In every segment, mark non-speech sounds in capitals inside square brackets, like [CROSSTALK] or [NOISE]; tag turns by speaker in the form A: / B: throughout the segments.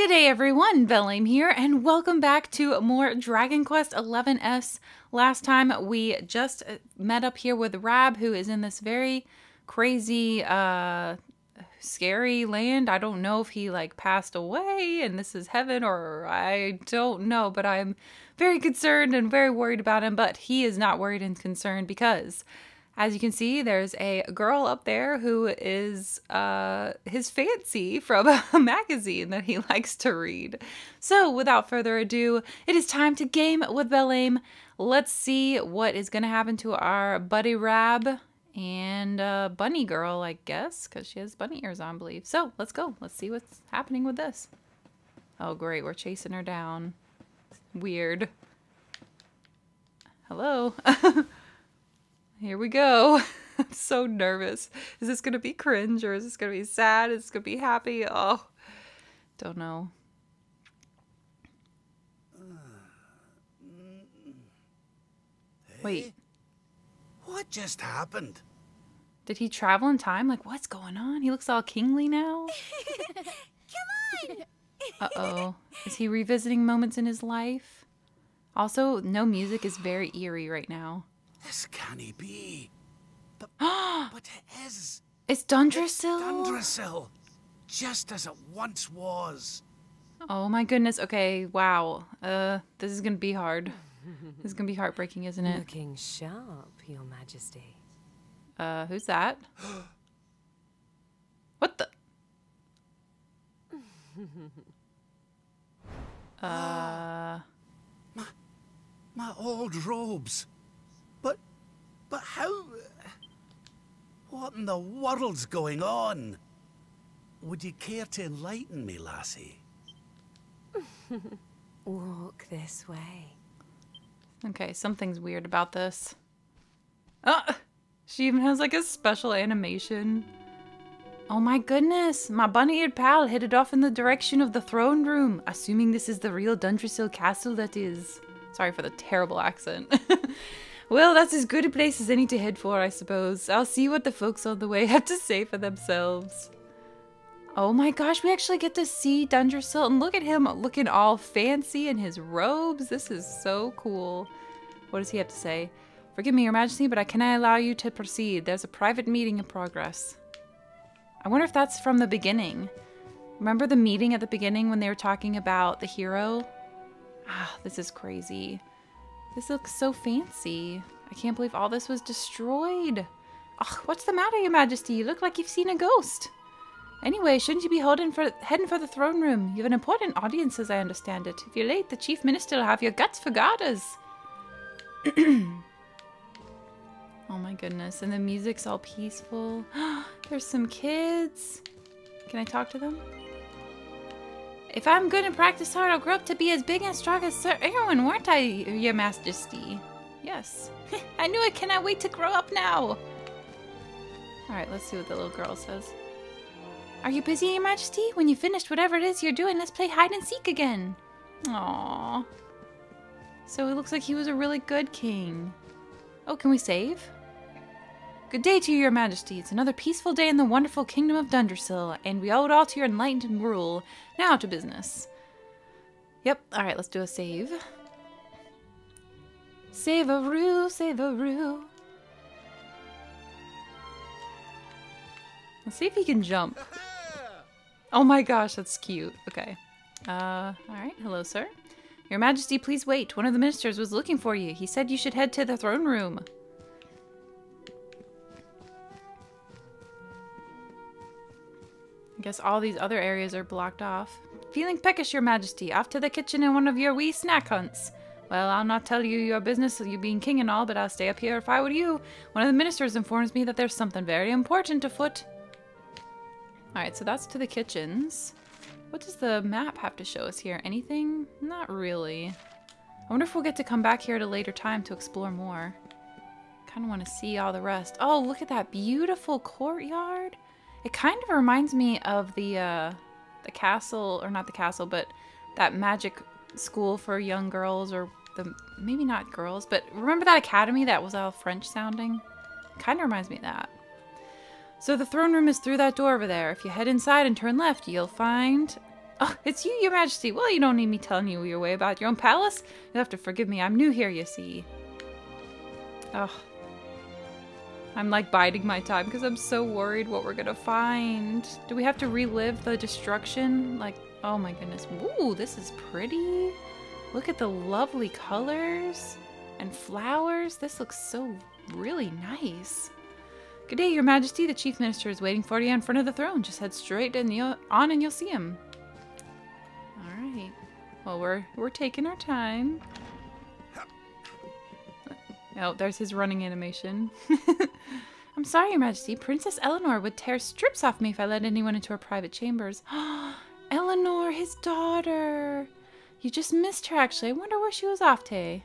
A: Good day everyone, BelleAim here, and welcome back to more Dragon Quest XI-S. Last time we just uh, met up here with Rab, who is in this very crazy, uh, scary land. I don't know if he like passed away and this is heaven or I don't know, but I'm very concerned and very worried about him, but he is not worried and concerned because as you can see, there's a girl up there who is uh, his fancy from [LAUGHS] a magazine that he likes to read. So, without further ado, it is time to game with BelleAim. Let's see what is going to happen to our buddy Rab and uh, Bunny Girl, I guess, because she has bunny ears on, I believe. So, let's go. Let's see what's happening with this. Oh, great. We're chasing her down. Weird. Hello. [LAUGHS] Here we go. [LAUGHS] I'm so nervous. Is this going to be cringe or is this going to be sad? Is this going to be happy? Oh, don't know. [SIGHS] Wait,
B: What just happened?
A: did he travel in time? Like, what's going on? He looks all kingly now. [LAUGHS]
C: Come on! [LAUGHS]
A: Uh oh. Is he revisiting moments in his life? Also, no music is very eerie right now.
B: This can't he be. But, [GASPS] but it is.
A: It's Dundrasil.
B: Dundrasil. Just as it once was.
A: Oh my goodness. Okay, wow. Uh, this is gonna be hard. This is gonna be heartbreaking, isn't it?
C: Looking sharp, Your Majesty.
A: Uh, who's that? [GASPS] what the? [GASPS] uh,
B: My, My old robes. But. But how. What in the world's going on? Would you care to enlighten me, lassie? [LAUGHS]
C: Walk this way.
A: okay, something's weird about this. Oh, she even has like a special animation. Oh my goodness, my bunny-eared pal headed off in the direction of the throne room, assuming this is the real Dundrasil castle that is. Sorry for the terrible accent. [LAUGHS] well, that's as good a place as any to head for, I suppose. I'll see what the folks on the way [LAUGHS] have to say for themselves. Oh my gosh, we actually get to see Dundrasil and look at him looking all fancy in his robes. This is so cool. What does he have to say? Forgive me, Your Majesty, but I cannot allow you to proceed. There's a private meeting in progress. I wonder if that's from the beginning. Remember the meeting at the beginning when they were talking about the hero? Ah, this is crazy. This looks so fancy. I can't believe all this was destroyed. Ugh, what's the matter, Your Majesty? You look like you've seen a ghost. Anyway, shouldn't you be holding for, heading for the throne room? You have an important audience, as I understand it. If you're late, the chief minister will have your guts for garters. [CLEARS THROAT] oh my goodness. And the music's all peaceful. [GASPS] There's some kids. Can I talk to them? If I'm good and practice hard, I'll grow up to be as big and strong as Sir Erwin, weren't I, Your Majesty? Yes. [LAUGHS] I knew it. Cannot wait to grow up now. Alright, let's see what the little girl says. Are you busy, Your Majesty? When you finished whatever it is you're doing, let's play hide and seek again. Aww. So it looks like he was a really good king. Oh, can we save? Good day to you, Your Majesty. It's another peaceful day in the wonderful kingdom of Dundrasil, and we owe it all to your enlightened rule. Now to business. Yep, alright, let's do a save. Save-a-roo, save-a-roo. Let's see if he can jump. Oh my gosh, that's cute. Okay. Uh, alright. Hello, sir. Your Majesty, please wait. One of the ministers was looking for you. He said you should head to the throne room. I guess all these other areas are blocked off. Feeling peckish, Your Majesty. Off to the kitchen in one of your wee snack hunts. Well, I'll not tell you your business, of you being king and all, but I'll stay up here if I were you. One of the ministers informs me that there's something very important afoot. Alright, so that's to the kitchens. What does the map have to show us here? Anything? Not really. I wonder if we'll get to come back here at a later time to explore more. Kind of want to see all the rest. Oh, look at that beautiful courtyard. It kind of reminds me of the uh, the castle, or not the castle, but that magic school for young girls, or the maybe not girls, but remember that academy that was all French sounding? Kind of reminds me of that. So the throne room is through that door over there. If you head inside and turn left, you'll find [LAUGHS] Oh, it's you, Your Majesty. Well, you don't need me telling you your way about your own palace. You'll have to forgive me. I'm new here, you see. Oh. I'm like biding my time because I'm so worried what we're gonna find. Do we have to relive the destruction? Like, oh my goodness. Ooh, this is pretty. Look at the lovely colors and flowers. This looks so really nice. Good day, Your Majesty. The Chief Minister is waiting for you in front of the throne. Just head straight and you'll, on and you'll see him. All right. Well, we're we're taking our time. Oh, there's his running animation. [LAUGHS] I'm sorry, Your Majesty. Princess Eleanor would tear strips off me if I let anyone into her private chambers. [GASPS] Eleanor, his daughter. You just missed her, actually. I wonder where she was off to.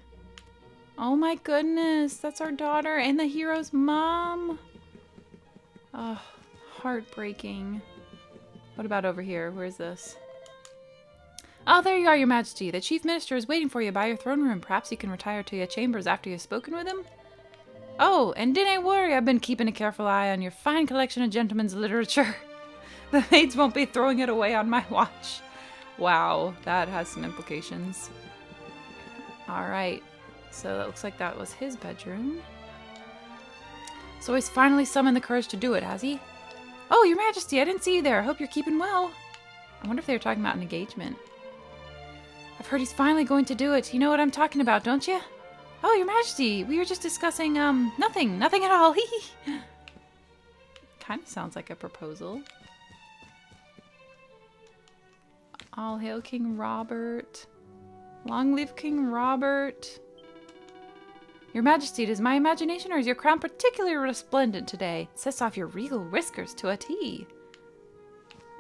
A: Oh my goodness, that's our daughter and the hero's mom. Oh, heartbreaking. What about over here? Where's this? Oh, there you are, your majesty. The chief minister is waiting for you by your throne room. Perhaps you can retire to your chambers after you've spoken with him? Oh, and didn't worry, I've been keeping a careful eye on your fine collection of gentlemen's literature. [LAUGHS] The maids won't be throwing it away on my watch. Wow, that has some implications. Alright, so it looks like that was his bedroom. So he's finally summoned the courage to do it, has he? Oh, your majesty, I didn't see you there. I hope you're keeping well. I wonder if they were talking about an engagement. I've heard he's finally going to do it. You know what I'm talking about, don't you? Oh, your majesty, we were just discussing, um, nothing. Nothing at all. [LAUGHS] Kind of sounds like a proposal. All hail King Robert. Long live King Robert. Your Majesty, does my imagination or is your crown particularly resplendent today? Sets off your regal whiskers to a T.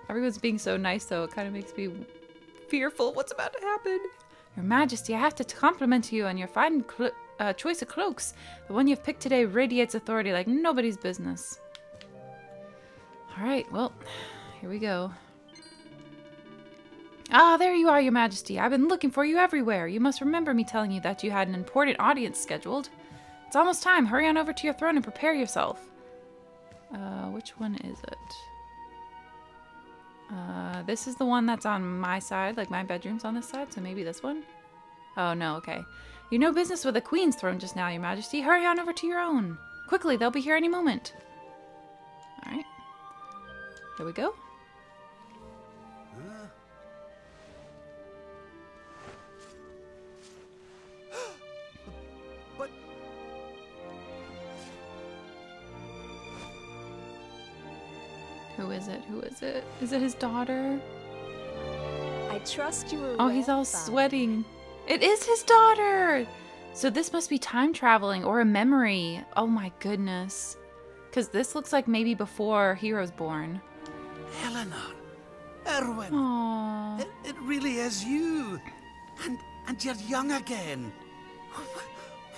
A: Everyone's being so nice, though. It kind of makes me fearful what's about to happen. Your Majesty, I have to compliment you on your fine uh, choice of cloaks. The one you've picked today radiates authority like nobody's business. All right, well, here we go. Ah, there you are, Your Majesty. I've been looking for you everywhere. You must remember me telling you that you had an important audience scheduled. It's almost time. Hurry on over to your throne and prepare yourself. Uh, which one is it? Uh, this is the one that's on my side, like my bedroom's on this side, so maybe this one? Oh, no, okay. You no business with the Queen's throne just now, Your Majesty. Hurry on over to your own. Quickly, they'll be here any moment. Alright. Here we go. Is it? Who is it? Is it his daughter?
C: I trust you were.
A: Oh, he's all sweating. It is his daughter! So this must be time traveling or a memory. Oh my goodness. Because this looks like maybe before Hero's born.
B: Eleanor. Erwin.
A: Aww.
B: It, it really is you. And, and you're young again.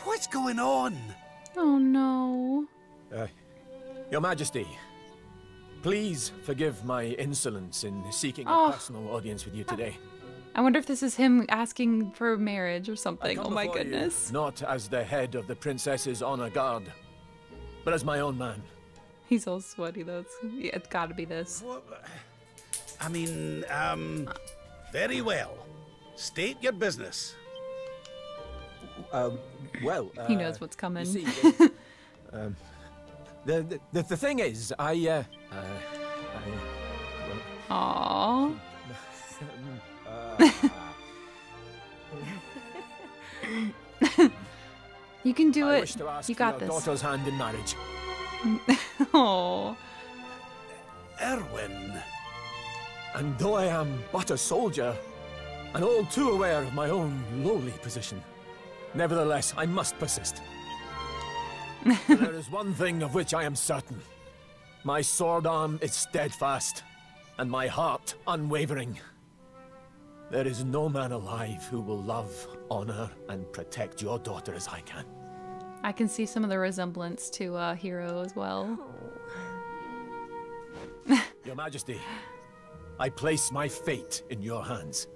B: What's going on?
A: Oh no.
D: Uh, Your Majesty, Please forgive my insolence in seeking
A: Oh.
D: a personal audience with you today.
A: I wonder if this is him asking for marriage or something. Oh my
D: before you
A: goodness.
D: not as the head of the princess's honor guard, but as my own man.
A: He's all sweaty though. It's, yeah, it's gotta be this.
B: What? I mean, um, very well. State your business.
D: Um, well,
A: He
D: uh,
A: knows what's coming.
D: You see, uh, [LAUGHS] um, the, the the thing is, I uh, uh, I,
A: Aww.
D: well, uh, [LAUGHS]
A: You can do
D: I
A: it.
D: wish to ask
A: You got
D: your
A: this.
D: daughter's hand in marriage. [LAUGHS]
A: Oh.
B: Erwin.
D: And though I am but a soldier, and all too aware of my own lowly position, nevertheless I must persist. There is one thing of which I am certain. My sword arm is steadfast, and my heart unwavering. There is no man alive who will love, honor, and protect your daughter as I can.
A: I can see some of the resemblance to uh, Hero as well. [LAUGHS]
D: Your Majesty, I place my fate in your hands.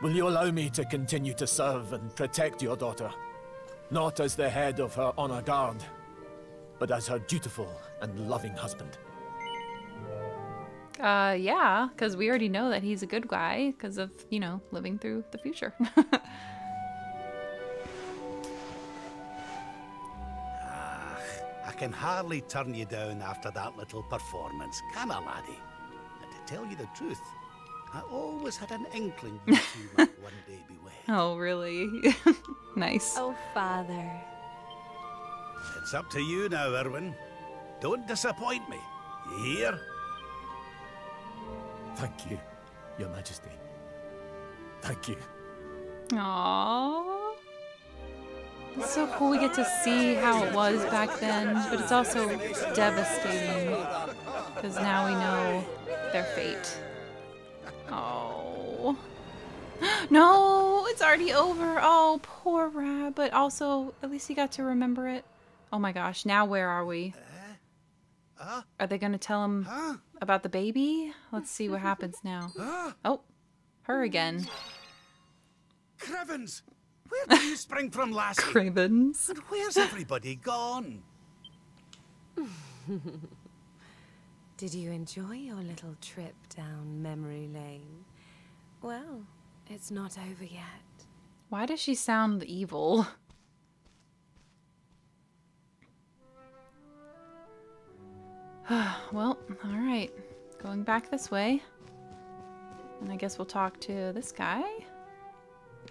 D: Will you allow me to continue to serve and protect your daughter? Not as the head of her honor guard, but as her dutiful and loving husband.
A: Uh, yeah, because we already know that he's a good guy because of, you know, living through the future. [LAUGHS]
B: I can hardly turn you down after that little performance, can I, laddie? And to tell you the truth, I always had an inkling you [LAUGHS] might one day be wed.
A: oh, really? [LAUGHS] nice.
C: Oh, father.
B: It's up to you now, Erwin. Don't disappoint me. You hear?
D: Thank you, Your Majesty. Thank you.
A: Aww. It's so cool we get to see how it was back then, but it's also devastating because now we know their fate. Oh. [GASPS] No, it's already over. Oh, poor Rab, but also at least he got to remember it. Oh my gosh, now where are we? Eh? Are they going to tell him about the baby? Let's see what happens now. [LAUGHS] Oh, her again.
B: Crevens! Where do you spring from, lassie?
A: Cravens.
B: and where's everybody gone? [LAUGHS]
E: Did you enjoy your little trip down memory lane? Well, it's not over yet.
A: Why does she sound evil? [SIGHS] well, alright. Going back this way. And I guess we'll talk to this guy.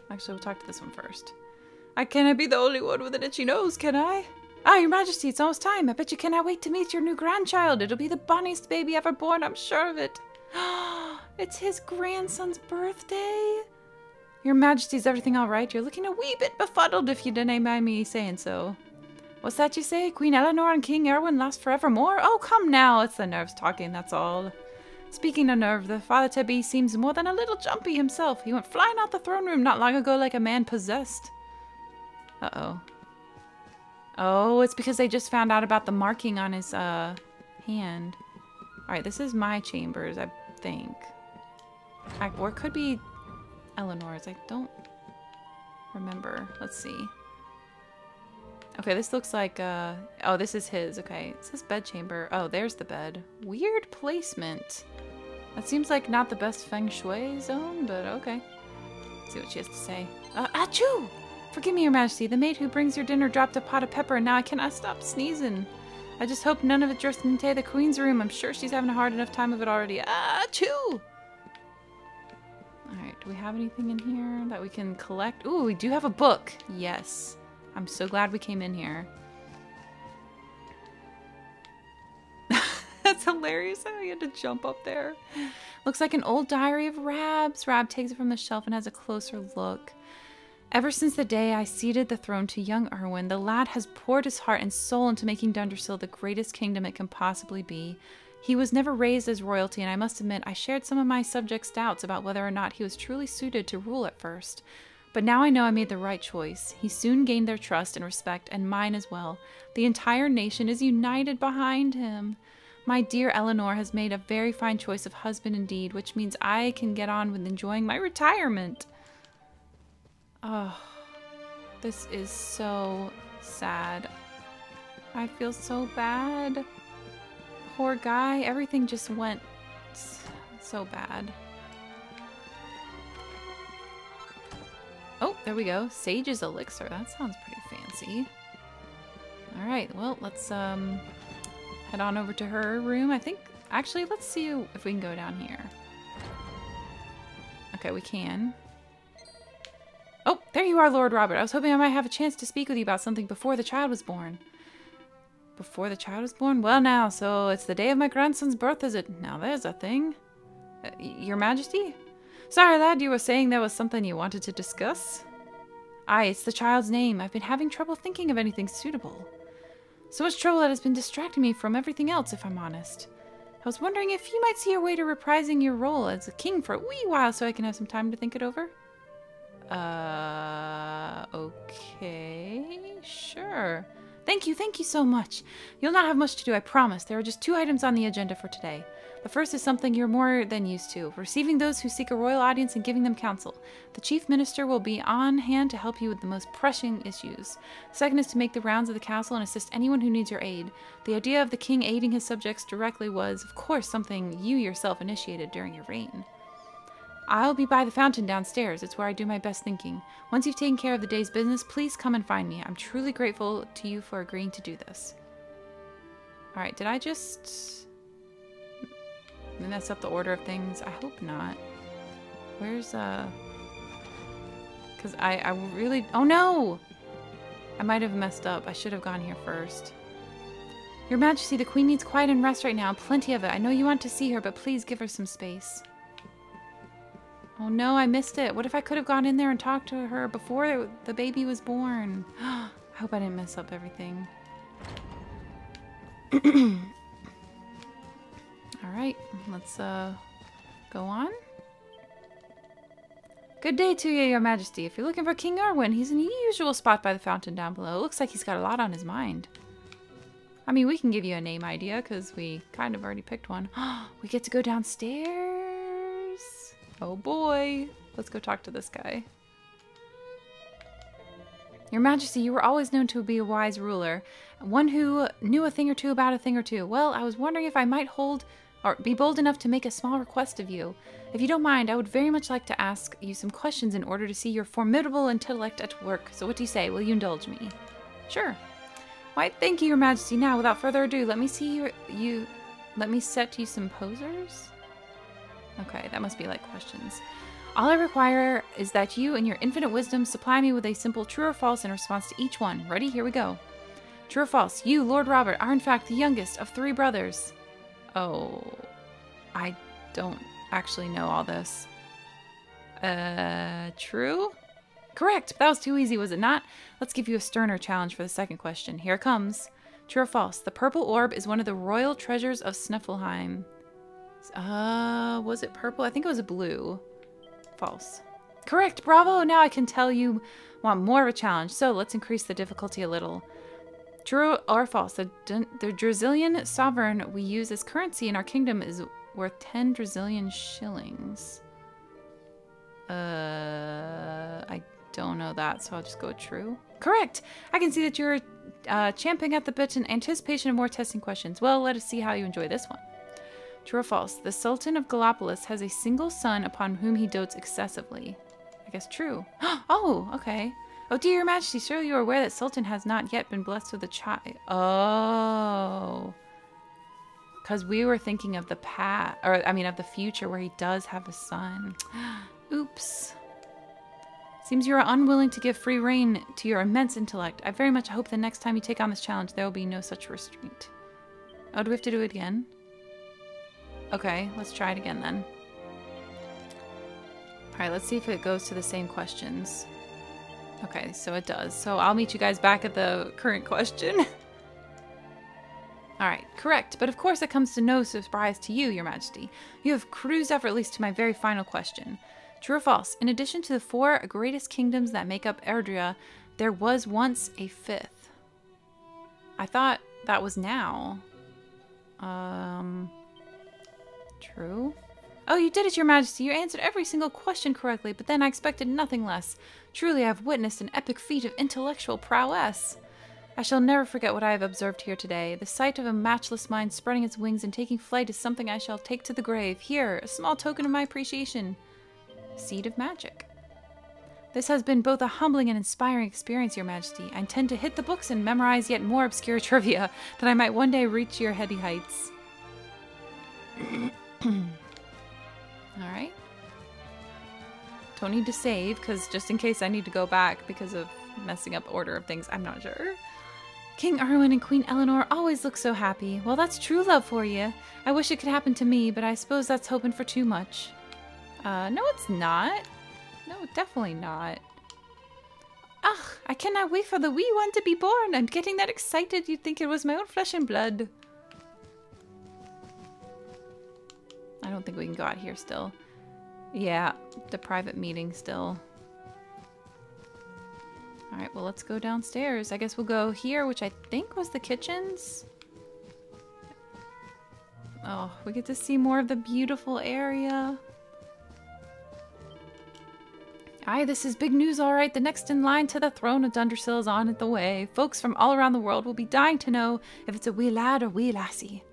A: Actually, we'll talk to this one first. I cannot be the only one with an itchy nose, can I? Ah, your majesty, it's almost time. I bet you cannot wait to meet your new grandchild. It'll be the bonniest baby ever born, I'm sure of it. [GASPS] it's his grandson's birthday. Your Majesty's everything all right? You're looking a wee bit befuddled if you didn't mind me saying so. What's that you say? Queen Eleanor and King Erwin last forevermore? Oh, come now. It's the nerves talking, that's all. Speaking of nerve, the father to be seems more than a little jumpy himself. He went flying out the throne room not long ago like a man possessed. Uh oh. It's because they just found out about the marking on his uh hand. Alright, this is my chambers, I think. I, or it could be Eleanor's. I don't remember. Let's see. Okay, this looks like, uh, oh, this is his. Okay, it says bedchamber. Oh, there's the bed. Weird placement. That seems like not the best feng shui zone, but okay. see what she has to say. Uh, achoo! Forgive me, your majesty. The maid who brings your dinner dropped a pot of pepper and now I cannot stop sneezing. I just hope none of it drifts into the queen's room. I'm sure she's having a hard enough time of it already. Ah, chew! Alright, do we have anything in here that we can collect? Ooh, we do have a book. Yes. I'm so glad we came in here. [LAUGHS] That's hilarious how he had to jump up there. Looks like an old diary of Rab's. Rab takes it from the shelf and has a closer look. Ever since the day I ceded the throne to young Erwin, the lad has poured his heart and soul into making Dundrasil the greatest kingdom it can possibly be. He was never raised as royalty, and I must admit I shared some of my subjects' doubts about whether or not he was truly suited to rule at first. But now I know I made the right choice. He soon gained their trust and respect, and mine as well. The entire nation is united behind him. My dear Eleanor has made a very fine choice of husband indeed, which means I can get on with enjoying my retirement. Oh, this is so sad. I feel so bad. Poor guy. Everything just went so bad. Oh, there we go. Sage's elixir. That sounds pretty fancy. All right. Well, let's um head on over to her room. I think actually, let's see if we can go down here. Okay, we can. Oh, there you are, Lord Robert. I was hoping I might have a chance to speak with you about something before the child was born. Before the child was born? Well, now, so it's the day of my grandson's birth, is it? Now, there's a thing. Uh, Your Majesty? Sorry, lad, you were saying there was something you wanted to discuss? Aye, it's the child's name. I've been having trouble thinking of anything suitable. So much trouble that has been distracting me from everything else, if I'm honest. I was wondering if you might see a way to reprising your role as a king for a wee while so I can have some time to think it over? Uh, okay, sure. Thank you, thank you so much. You'll not have much to do, I promise. There are just two items on the agenda for today. The first is something you're more than used to receiving those who seek a royal audience and giving them counsel. The chief minister will be on hand to help you with the most pressing issues. The second is to make the rounds of the castle and assist anyone who needs your aid. The idea of the king aiding his subjects directly was, of course, something you yourself initiated during your reign. I'll be by the fountain downstairs. It's where I do my best thinking. Once you've taken care of the day's business, please come and find me. I'm truly grateful to you for agreeing to do this. Alright, did I just mess up the order of things? I hope not. Where's, uh... Because I, I really... Oh, no! I might have messed up. I should have gone here first. Your Majesty, the Queen needs quiet and rest right now. Plenty of it. I know you want to see her, but please give her some space. Oh no, I missed it. What if I could have gone in there and talked to her before the baby was born? [GASPS] I hope I didn't mess up everything. [CLEARS THROAT] Alright, let's uh, go on. Good day to you, your majesty. If you're looking for King Erwin, he's in the usual spot by the fountain down below. It looks like he's got a lot on his mind. I mean, we can give you a name idea, because we kind of already picked one. [GASPS] we get to go downstairs. Oh boy. Let's go talk to this guy. Your Majesty, you were always known to be a wise ruler, one who knew a thing or two about a thing or two. Well, I was wondering if I might hold or be bold enough to make a small request of you. If you don't mind, I would very much like to ask you some questions in order to see your formidable intellect at work. So what do you say? Will you indulge me? Sure. Why, thank you, Your Majesty. Now, without further ado, let me see your, you... Let me set you some posers? Okay, that must be like questions. All I require is that you, in your infinite wisdom, supply me with a simple true or false in response to each one. Ready? Here we go. True or false? You, Lord Robert, are in fact the youngest of three brothers. Oh, I don't actually know all this. Uh, true? Correct. That was too easy, was it not? Let's give you a sterner challenge for the second question. Here it comes. True or false? The purple orb is one of the royal treasures of Sniflheim. Uh, was it purple? I think it was a blue. False. Correct, bravo! Now I can tell you want more of a challenge, so let's increase the difficulty a little. True or false? The, the Drazilian sovereign we use as currency in our kingdom is worth 10 Drazilian shillings. Uh, I don't know that, so I'll just go true. Correct! I can see that you're uh, champing at the bit in anticipation of more testing questions. Well, let us see how you enjoy this one. True or false? The Sultan of Gallopolis has a single son upon whom he dotes excessively. I guess true. [GASPS] oh, okay. Oh, dear your majesty, surely you are aware that Sultan has not yet been blessed with a child. Oh. Because we were thinking of the past, or I mean of the future where he does have a son. [GASPS] Oops. Seems you are unwilling to give free rein to your immense intellect. I very much hope the next time you take on this challenge, there will be no such restraint. Oh, do we have to do it again? Okay, let's try it again then. Alright, let's see if it goes to the same questions. Okay, so it does. So I'll meet you guys back at the current question. [LAUGHS] Alright, correct. But of course it comes to no surprise to you, your majesty. You have cruised effortlessly to my very final question. True or false? In addition to the four greatest kingdoms that make up Erdrea, there was once a fifth. I thought that was now. Um... True. Oh, you did it, Your Majesty. You answered every single question correctly, but then I expected nothing less. Truly, I have witnessed an epic feat of intellectual prowess. I shall never forget what I have observed here today. The sight of a matchless mind spreading its wings and taking flight is something I shall take to the grave. Here, a small token of my appreciation. Seed of Magic. This has been both a humbling and inspiring experience, Your Majesty. I intend to hit the books and memorize yet more obscure [LAUGHS] trivia, that I might one day reach your heady heights. Alright. Don't need to save, because just in case I need to go back because of messing up order of things, I'm not sure. King Erwin and Queen Eleanor always look so happy. Well, that's true love for you. I wish it could happen to me, but I suppose that's hoping for too much. Uh, no it's not. No, definitely not. Ugh, I cannot wait for the wee one to be born. I'm getting that excited you'd think it was my own flesh and blood. I don't think we can go out here still. Yeah, the private meeting still. Alright, well let's go downstairs. I guess we'll go here, which I think was the kitchens. Oh, we get to see more of the beautiful area. Aye, this is big news, all right. The next in line to the throne of Dundrasil is on the way. Folks from all around the world will be dying to know if it's a wee lad or wee lassie.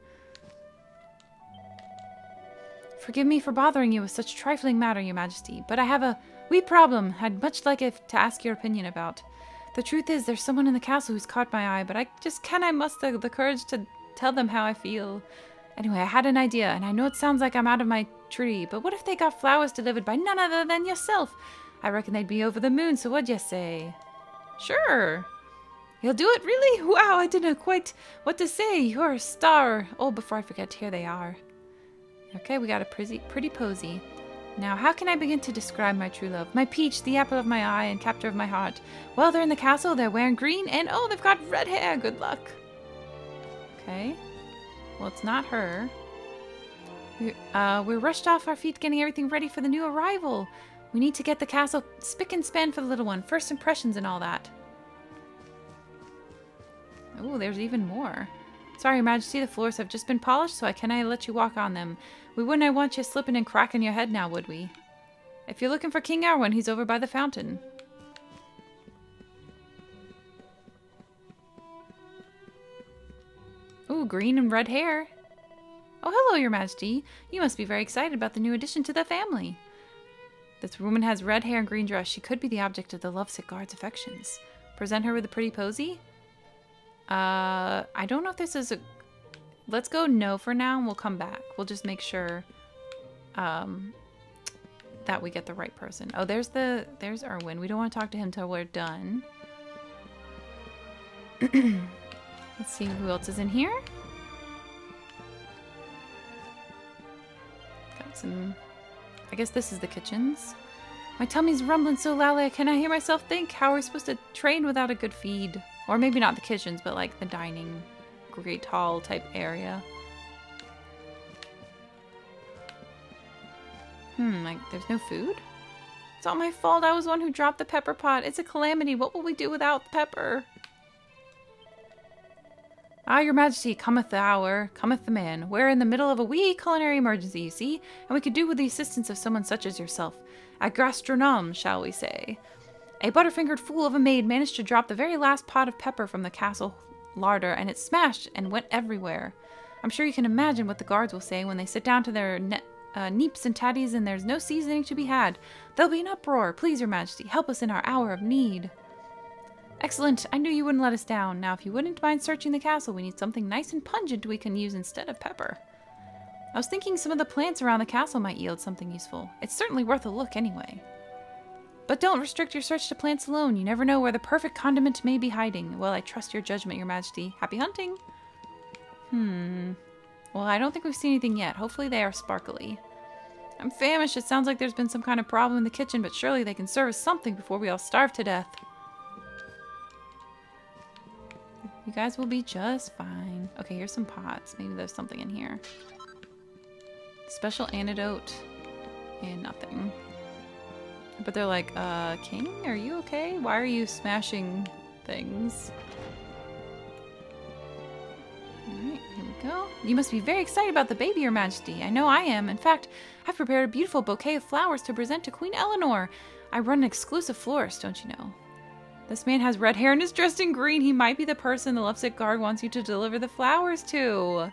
A: Forgive me for bothering you with such trifling matter, your majesty, but I have a wee problem I'd much like if to ask your opinion about. The truth is, there's someone in the castle who's caught my eye, but I just can't muster uh, the courage to tell them how I feel. Anyway, I had an idea, and I know it sounds like I'm out of my tree, but what if they got flowers delivered by none other than yourself? I reckon they'd be over the moon, so what'd you say? Sure. You'll do it, really? Wow, I didn't quite what to say. You're a star. Oh, before I forget, here they are. Okay, we got a pretty, pretty posy. Now, how can I begin to describe my true love? My peach, the apple of my eye, and captor of my heart. Well, they're in the castle, they're wearing green, and oh, they've got red hair. Good luck. Okay. Well, it's not her. We, uh, we're rushed off our feet getting everything ready for the new arrival. We need to get the castle spick and span for the little one. First impressions and all that. Oh, there's even more. Sorry, Your Majesty, the floors have just been polished, so I cannot let you walk on them. We wouldn't want you slipping and cracking your head now, would we? If you're looking for King Erwin, he's over by the fountain. Ooh, green and red hair. Oh, hello, Your Majesty. You must be very excited about the new addition to the family. This woman has red hair and green dress. She could be the object of the lovesick guard's affections. Present her with a pretty posy? Uh, I don't know if this is a... Let's go no for now and we'll come back. We'll just make sure um, that we get the right person. Oh, there's the... There's Erwin. We don't want to talk to him till we're done. [CLEARS THROAT] Let's see who else is in here. Got some... I guess this is the kitchens. My tummy's rumbling so loudly I cannot hear myself think. How are we supposed to train without a good feed? Or maybe not the kitchens, but like the dining great hall type area. Hmm, like there's no food? It's all my fault. I was one who dropped the pepper pot. It's a calamity. What will we do without the pepper? Ah, your majesty, cometh the hour, cometh the man. We're in the middle of a wee culinary emergency, you see, and we could do with the assistance of someone such as yourself. A gastronome, shall we say. A butterfingered fool of a maid managed to drop the very last pot of pepper from the castle larder, and it smashed and went everywhere. I'm sure you can imagine what the guards will say when they sit down to their ne- uh, neeps and tatties and there's no seasoning to be had. There'll be an uproar. Please, your majesty, help us in our hour of need. Excellent. I knew you wouldn't let us down. Now, if you wouldn't mind searching the castle, we need something nice and pungent we can use instead of pepper. I was thinking some of the plants around the castle might yield something useful. It's certainly worth a look anyway. But don't restrict your search to plants alone. You never know where the perfect condiment may be hiding. Well, I trust your judgment, your majesty. Happy hunting! Hmm. Well, I don't think we've seen anything yet. Hopefully they are sparkly. I'm famished. It sounds like there's been some kind of problem in the kitchen, but surely they can serve us something before we all starve to death. You guys will be just fine. Okay, here's some pots. Maybe there's something in here. Special antidote and nothing. But they're like, uh, King, are you okay? Why are you smashing things? Alright, here we go. You must be very excited about the baby, Your Majesty. I know I am. In fact, I've prepared a beautiful bouquet of flowers to present to Queen Eleanor. I run an exclusive florist, don't you know? This man has red hair and is dressed in green. He might be the person the lovesick guard wants you to deliver the flowers to.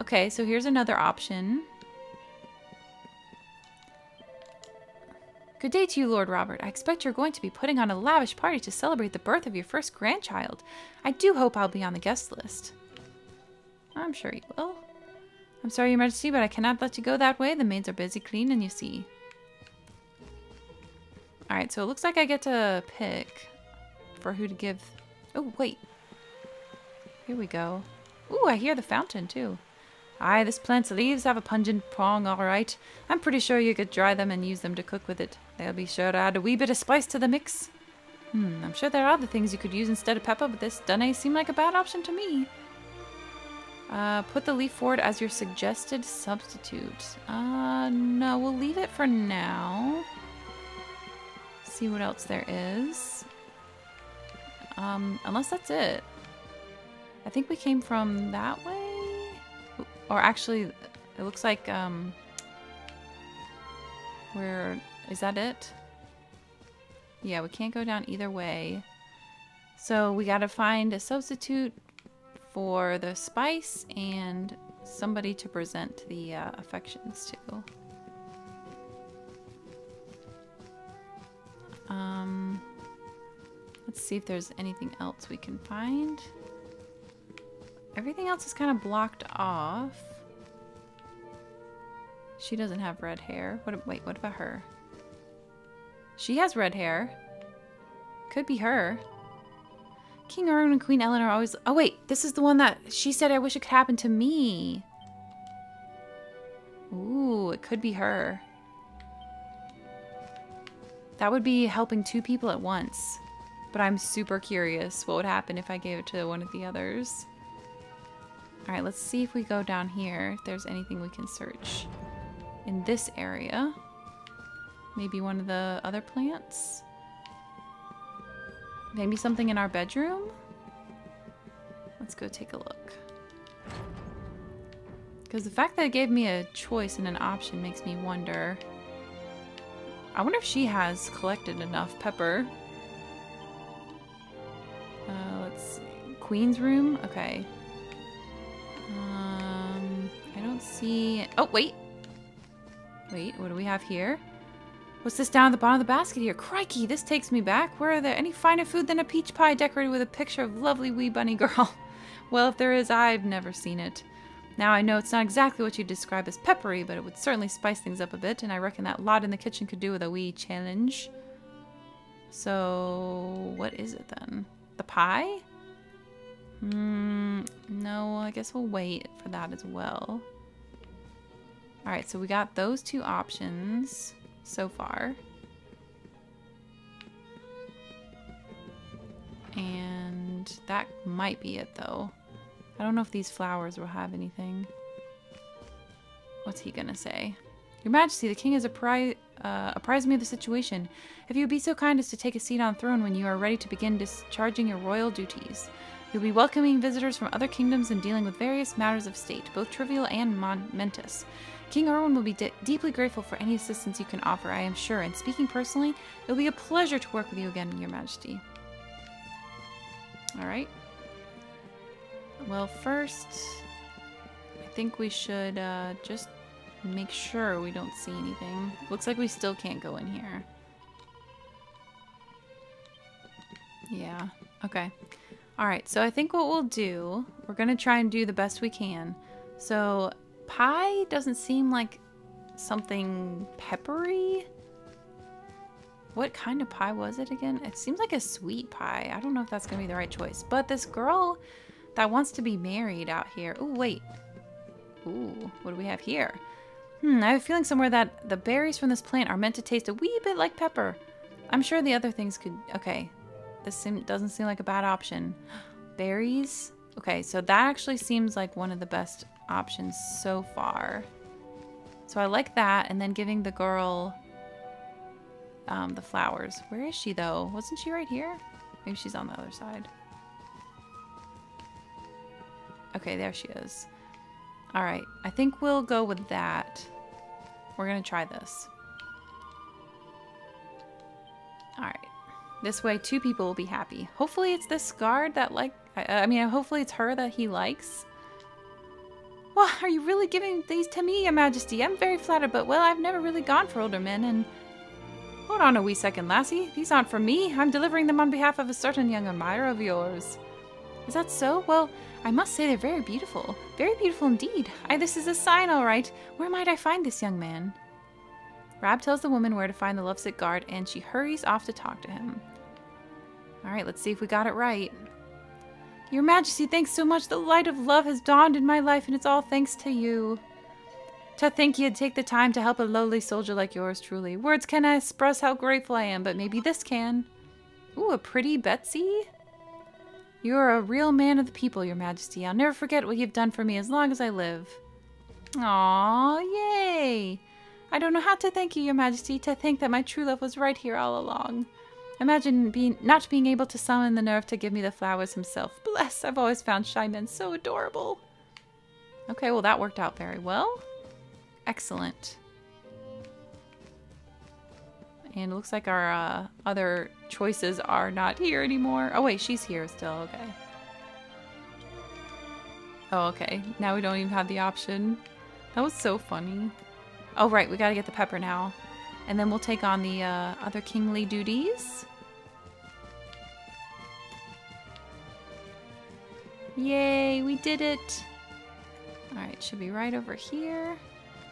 A: Okay, so here's another option. Good day to you, Lord Robert. I expect you're going to be putting on a lavish party to celebrate the birth of your first grandchild. I do hope I'll be on the guest list. I'm sure you will. I'm sorry, Your Majesty, but I cannot let you go that way. The maids are busy cleaning, you see. Alright, so it looks like I get to pick for who to give... Oh, wait. Here we go. Ooh, I hear the fountain, too. Aye, this plant's leaves have a pungent prong, all right. I'm pretty sure you could dry them and use them to cook with it. They'll be sure to add a wee bit of spice to the mix. Hmm, I'm sure there are other things you could use instead of pepper, but this doesn't seem like a bad option to me. Uh, put the leaf forward as your suggested substitute. Uh, no, we'll leave it for now. See what else there is. Um, unless that's it. I think we came from that way. Or actually, it looks like, um... Where... Is that it? Yeah, we can't go down either way. So we gotta find a substitute for the spice and somebody to present the uh, affections to. Um, let's see if there's anything else we can find. Everything else is kind of blocked off. She doesn't have red hair. What? Wait, what about her? She has red hair. Could be her. King Erwin and Queen Eleanor always. Oh wait, this is the one that she said I wish it could happen to me. Ooh, it could be her. That would be helping two people at once. But I'm super curious what would happen if I gave it to one of the others. Alright, let's see if we go down here, if there's anything we can search. In this area. Maybe one of the other plants? Maybe something in our bedroom? Let's go take a look. Because the fact that it gave me a choice and an option makes me wonder. I wonder if she has collected enough pepper. Uh, let's see. Queen's room? Okay. Um, I don't see... Oh, wait. Wait, what do we have here? What's this down at the bottom of the basket here? Crikey, this takes me back. Where are there any finer food than a peach pie decorated with a picture of lovely wee bunny girl? [LAUGHS] well, if there is, I've never seen it. Now I know it's not exactly what you'd describe as peppery, but it would certainly spice things up a bit, and I reckon that lot in the kitchen could do with a wee challenge. So, what is it then? The pie? Hmm, no, I guess we'll wait for that as well. Alright, so we got those two options so far. And that might be it though. I don't know if these flowers will have anything. What's he gonna say? Your Majesty, the king has appri uh, apprised me of the situation. If you would be so kind as to take a seat on throne when you are ready to begin discharging your royal duties. You'll be welcoming visitors from other kingdoms and dealing with various matters of state, both trivial and momentous. King Erwin will be deeply grateful for any assistance you can offer, I am sure, and speaking personally, it will be a pleasure to work with you again, Your Majesty. Alright. Well, first, I think we should uh, just make sure we don't see anything. Looks like we still can't go in here. Yeah, okay. Alright, so I think what we'll do, we're to try and do the best we can. So pie doesn't seem like something peppery. What kind of pie was it again? It seems like a sweet pie. I don't know if that's to be the right choice. But this girl that wants to be married out here. Oh, wait. Ooh, what do we have here? Hmm, I have a feeling somewhere that the berries from this plant are meant to taste a wee bit like pepper. I'm sure the other things could... Okay, this doesn't seem like a bad option. Berries? Okay, so that actually seems like one of the best options so far. So I like that, and then giving the girl um, the flowers. Where is she, though? Wasn't she right here? Maybe she's on the other side. Okay, there she is. Alright, I think we'll go with that. We're gonna try this. Alright. This way, two people will be happy. Hopefully it's this guard that like... I, I mean, hopefully it's her that he likes. Well, are you really giving these to me, your majesty? I'm very flattered, but well, I've never really gone for older men, and... Hold on a wee second, lassie. These aren't for me. I'm delivering them on behalf of a certain young admirer of yours. Is that so? Well, I must say they're very beautiful. Very beautiful indeed. I, this is a sign, all right. Where might I find this young man? Rab tells the woman where to find the lovesick guard, and she hurries off to talk to him. All right, let's see if we got it right. Your Majesty, thanks so much. The light of love has dawned in my life, and it's all thanks to you. To think you'd take the time to help a lowly soldier like yours, truly. Words cannot express how grateful I am, but maybe this can. Ooh, a pretty Betsy? You are a real man of the people, your majesty. I'll never forget what you've done for me as long as I live. Aw, yay! I don't know how to thank you, your majesty, to think that my true love was right here all along. Imagine being not being able to summon the nerve to give me the flowers himself. Bless, I've always found shy men so adorable. Okay, well that worked out very well. Excellent. And it looks like our uh, other choices are not here anymore. Oh wait, she's here still, okay. Oh, okay. Now we don't even have the option. That was so funny. Oh, right. We gotta get the pepper now. And then we'll take on the uh, other kingly duties. Yay, we did it. Alright, should be right over here.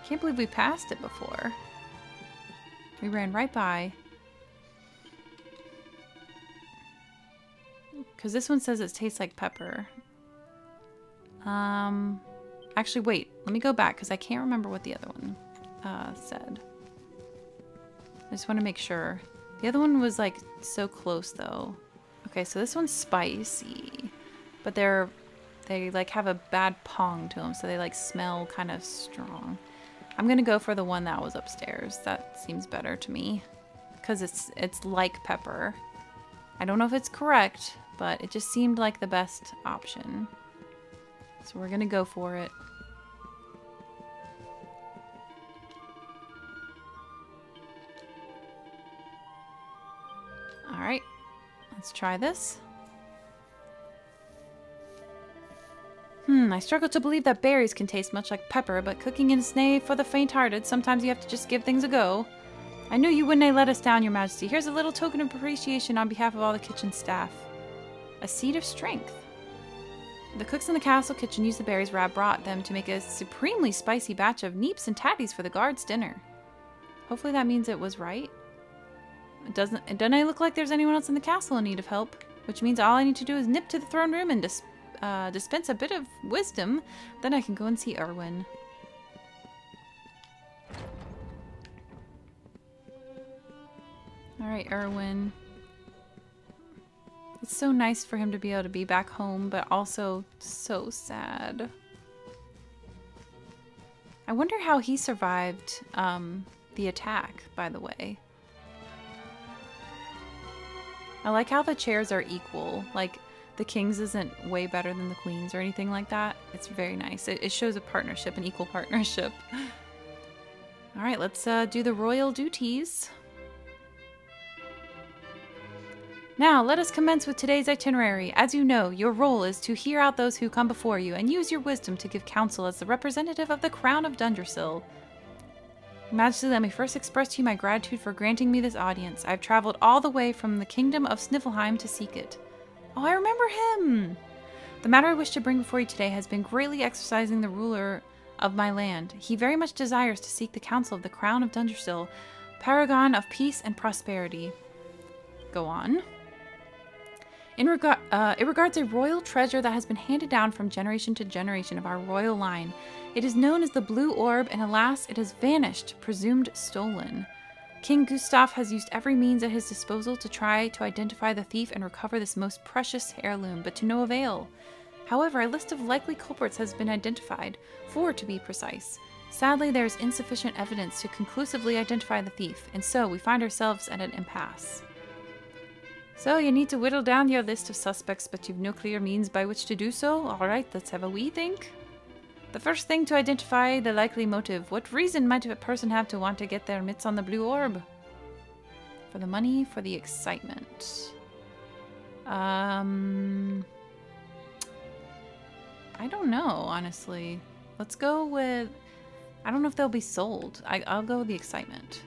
A: Can't believe we passed it before. We ran right by. Because this one says it tastes like pepper. Um, actually, wait. Let me go back because I can't remember what the other one uh, said. I just want to make sure. The other one was like so close though. Okay, so this one's spicy, but they're they like have a bad pong to them, so they like smell kind of strong. I'm gonna go for the one that was upstairs. That seems better to me because it's it's like pepper. I don't know if it's correct, but it just seemed like the best option. So we're gonna go for it. Alright, let's try this. Hmm, I struggle to believe that berries can taste much like pepper, but cooking is nay for the faint-hearted. Sometimes you have to just give things a go. I knew you wouldn't let us down, your majesty. Here's a little token of appreciation on behalf of all the kitchen staff. A seed of strength. The cooks in the castle kitchen used the berries Rab brought them to make a supremely spicy batch of neeps and tatties for the guards' dinner. Hopefully that means it was right. Doesn't it doesn't look like there's anyone else in the castle in need of help, which means all I need to do is nip to the throne room and dis uh, dispense a bit of wisdom, then I can go and see Erwin. Alright, Erwin. It's so nice for him to be able to be back home, but also so sad. I wonder how he survived um, the attack, by the way. I like how the chairs are equal. Like, the king's isn't way better than the queen's or anything like that. It's very nice. It, it shows a partnership, an equal partnership. [LAUGHS] All right, let's uh, do the royal duties. Now, let us commence with today's itinerary. As you know, your role is to hear out those who come before you and use your wisdom to give counsel as the representative of the Crown of Dundrasil. Majesty, let me first express to you my gratitude for granting me this audience. I have traveled all the way from the kingdom of Sniflheim to seek it. Oh, I remember him! The matter I wish to bring before you today has been greatly exercising the ruler of my land. He very much desires to seek the counsel of the Crown of Dundrasil, paragon of peace and prosperity. Go on. In regard, uh, it regards a royal treasure that has been handed down from generation to generation of our royal line. It is known as the Blue Orb, and alas, it has vanished, presumed stolen. King Gustav has used every means at his disposal to try to identify the thief and recover this most precious heirloom, but to no avail. However, a list of likely culprits has been identified, four to be precise. Sadly, there is insufficient evidence to conclusively identify the thief, and so we find ourselves at an impasse. So, you need to whittle down your list of suspects, but you've no clear means by which to do so? Alright, let's have a wee think. The first thing to identify the likely motive. What reason might a person have to want to get their mitts on the blue orb? For the money, for the excitement. Um, I don't know, honestly. Let's go with. I don't know if they'll be sold. I, I'll go with the excitement.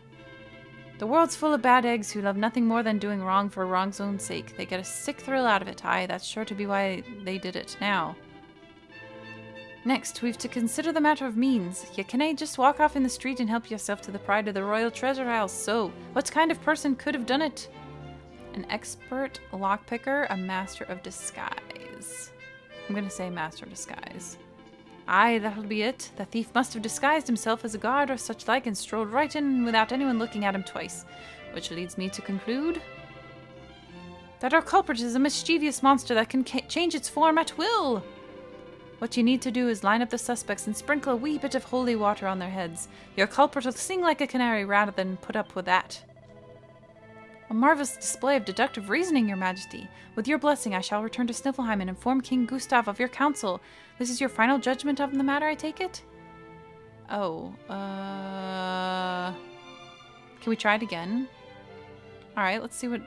A: The world's full of bad eggs who love nothing more than doing wrong for wrong's own sake. They get a sick thrill out of it. Aye, that's sure to be why they did it. Now, Next, we've to consider the matter of means. You cannae just walk off in the street and help yourself to the pride of the royal treasure house. So, what kind of person could have done it? An expert lockpicker, a master of disguise. I'm gonna say master of disguise. Aye, that'll be it. The thief must have disguised himself as a guard or such like and strolled right in without anyone looking at him twice. Which leads me to conclude that our culprit is a mischievous monster that can change its form at will. What you need to do is line up the suspects and sprinkle a wee bit of holy water on their heads. Your culprit will sing like a canary rather than put up with that. A marvelous display of deductive reasoning, Your Majesty. With your blessing, I shall return to Sniflheim and inform King Gustav of your counsel. This is your final judgment of the matter, I take it? Oh, uh... Can we try it again? Alright, let's see what...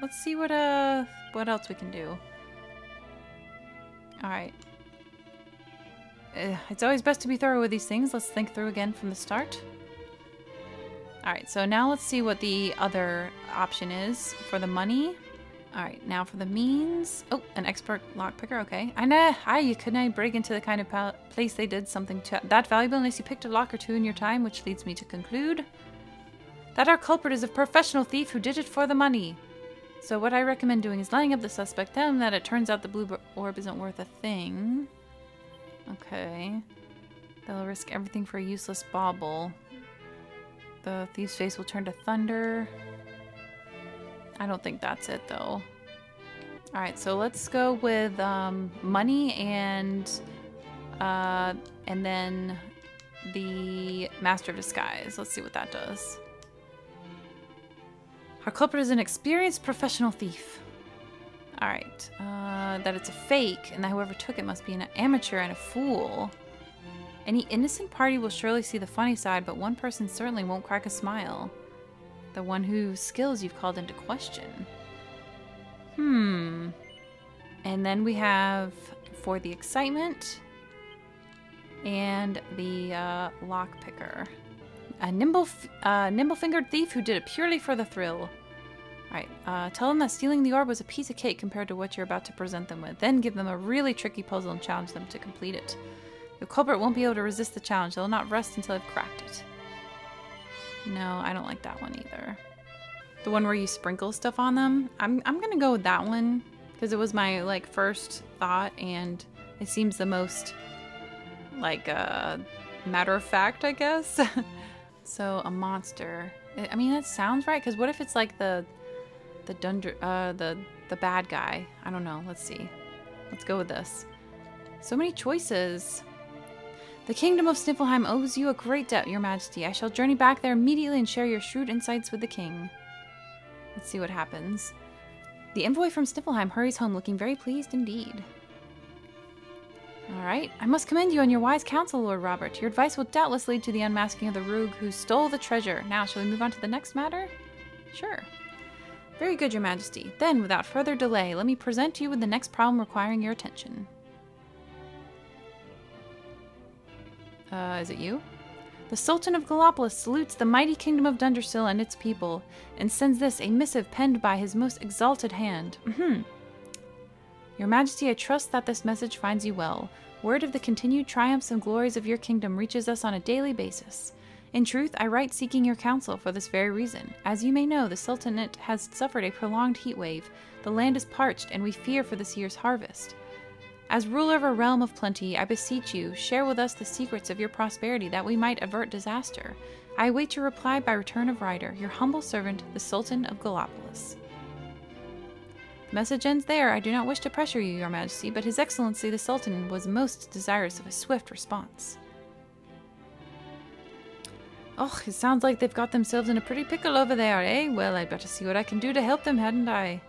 A: Let's see what, uh... What else we can do. Alright. Uh, it's always best to be thorough with these things. Let's think through again from the start. Alright, so now let's see what the other option is for the money. Alright, now for the means. Oh, an expert lockpicker, okay. I know, I you couldn't break into the kind of place they did something to that valuable unless you picked a lock or two in your time, which leads me to conclude that our culprit is a professional thief who did it for the money. So what I recommend doing is lining up the suspect, tell him that it turns out the blue orb isn't worth a thing. Okay. They'll risk everything for a useless bauble. The thief's face will turn to thunder. I don't think that's it though. Alright, so let's go with um, money and uh, and then the Master of Disguise. Let's see what that does. Our culprit is an experienced professional thief. Alright, uh, that it's a fake and that whoever took it must be an amateur and a fool. Any innocent party will surely see the funny side, but one person certainly won't crack a smile. The one whose skills you've called into question. Hmm. And then we have for the excitement and the uh, lockpicker. A nimble, uh, nimble-fingered thief who did it purely for the thrill. Alright, uh, tell them that stealing the orb was a piece of cake compared to what you're about to present them with. Then give them a really tricky puzzle and challenge them to complete it. The culprit won't be able to resist the challenge. They'll not rest until they've cracked it. No, I don't like that one either. The one where you sprinkle stuff on them. I'm, I'm gonna go with that one because it was my like first thought and it seems the most like uh, matter of fact, I guess. [LAUGHS] so a monster. I mean, that sounds right because what if it's like the the dunder uh the the bad guy? I don't know. Let's see. Let's go with this. So many choices. The kingdom of Sniflheim owes you a great debt, your majesty. I shall journey back there immediately and share your shrewd insights with the king. Let's see what happens. The envoy from Sniflheim hurries home looking very pleased indeed. Alright, I must commend you on your wise counsel, Lord Robert. Your advice will doubtless lead to the unmasking of the rogue who stole the treasure. Now, shall we move on to the next matter? Sure. Very good, your majesty. Then, without further delay, let me present you with the next problem requiring your attention. Uh, is it you? The Sultan of Gallopolis salutes the mighty kingdom of Dundrasil and its people, and sends this a missive penned by his most exalted hand. Mm-hmm. Your Majesty, I trust that this message finds you well. Word of the continued triumphs and glories of your kingdom reaches us on a daily basis. In truth, I write seeking your counsel for this very reason. As you may know, the Sultanate has suffered a prolonged heat wave. The land is parched, and we fear for this year's harvest. As ruler of a realm of plenty, I beseech you, share with us the secrets of your prosperity that we might avert disaster. I await your reply by return of rider, your humble servant, the Sultan of Gallopolis. The message ends there. I do not wish to pressure you, your majesty, but his excellency the Sultan was most desirous of a swift response. Oh, it sounds like they've got themselves in a pretty pickle over there, eh? Well, I'd better see what I can do to help them, hadn't I?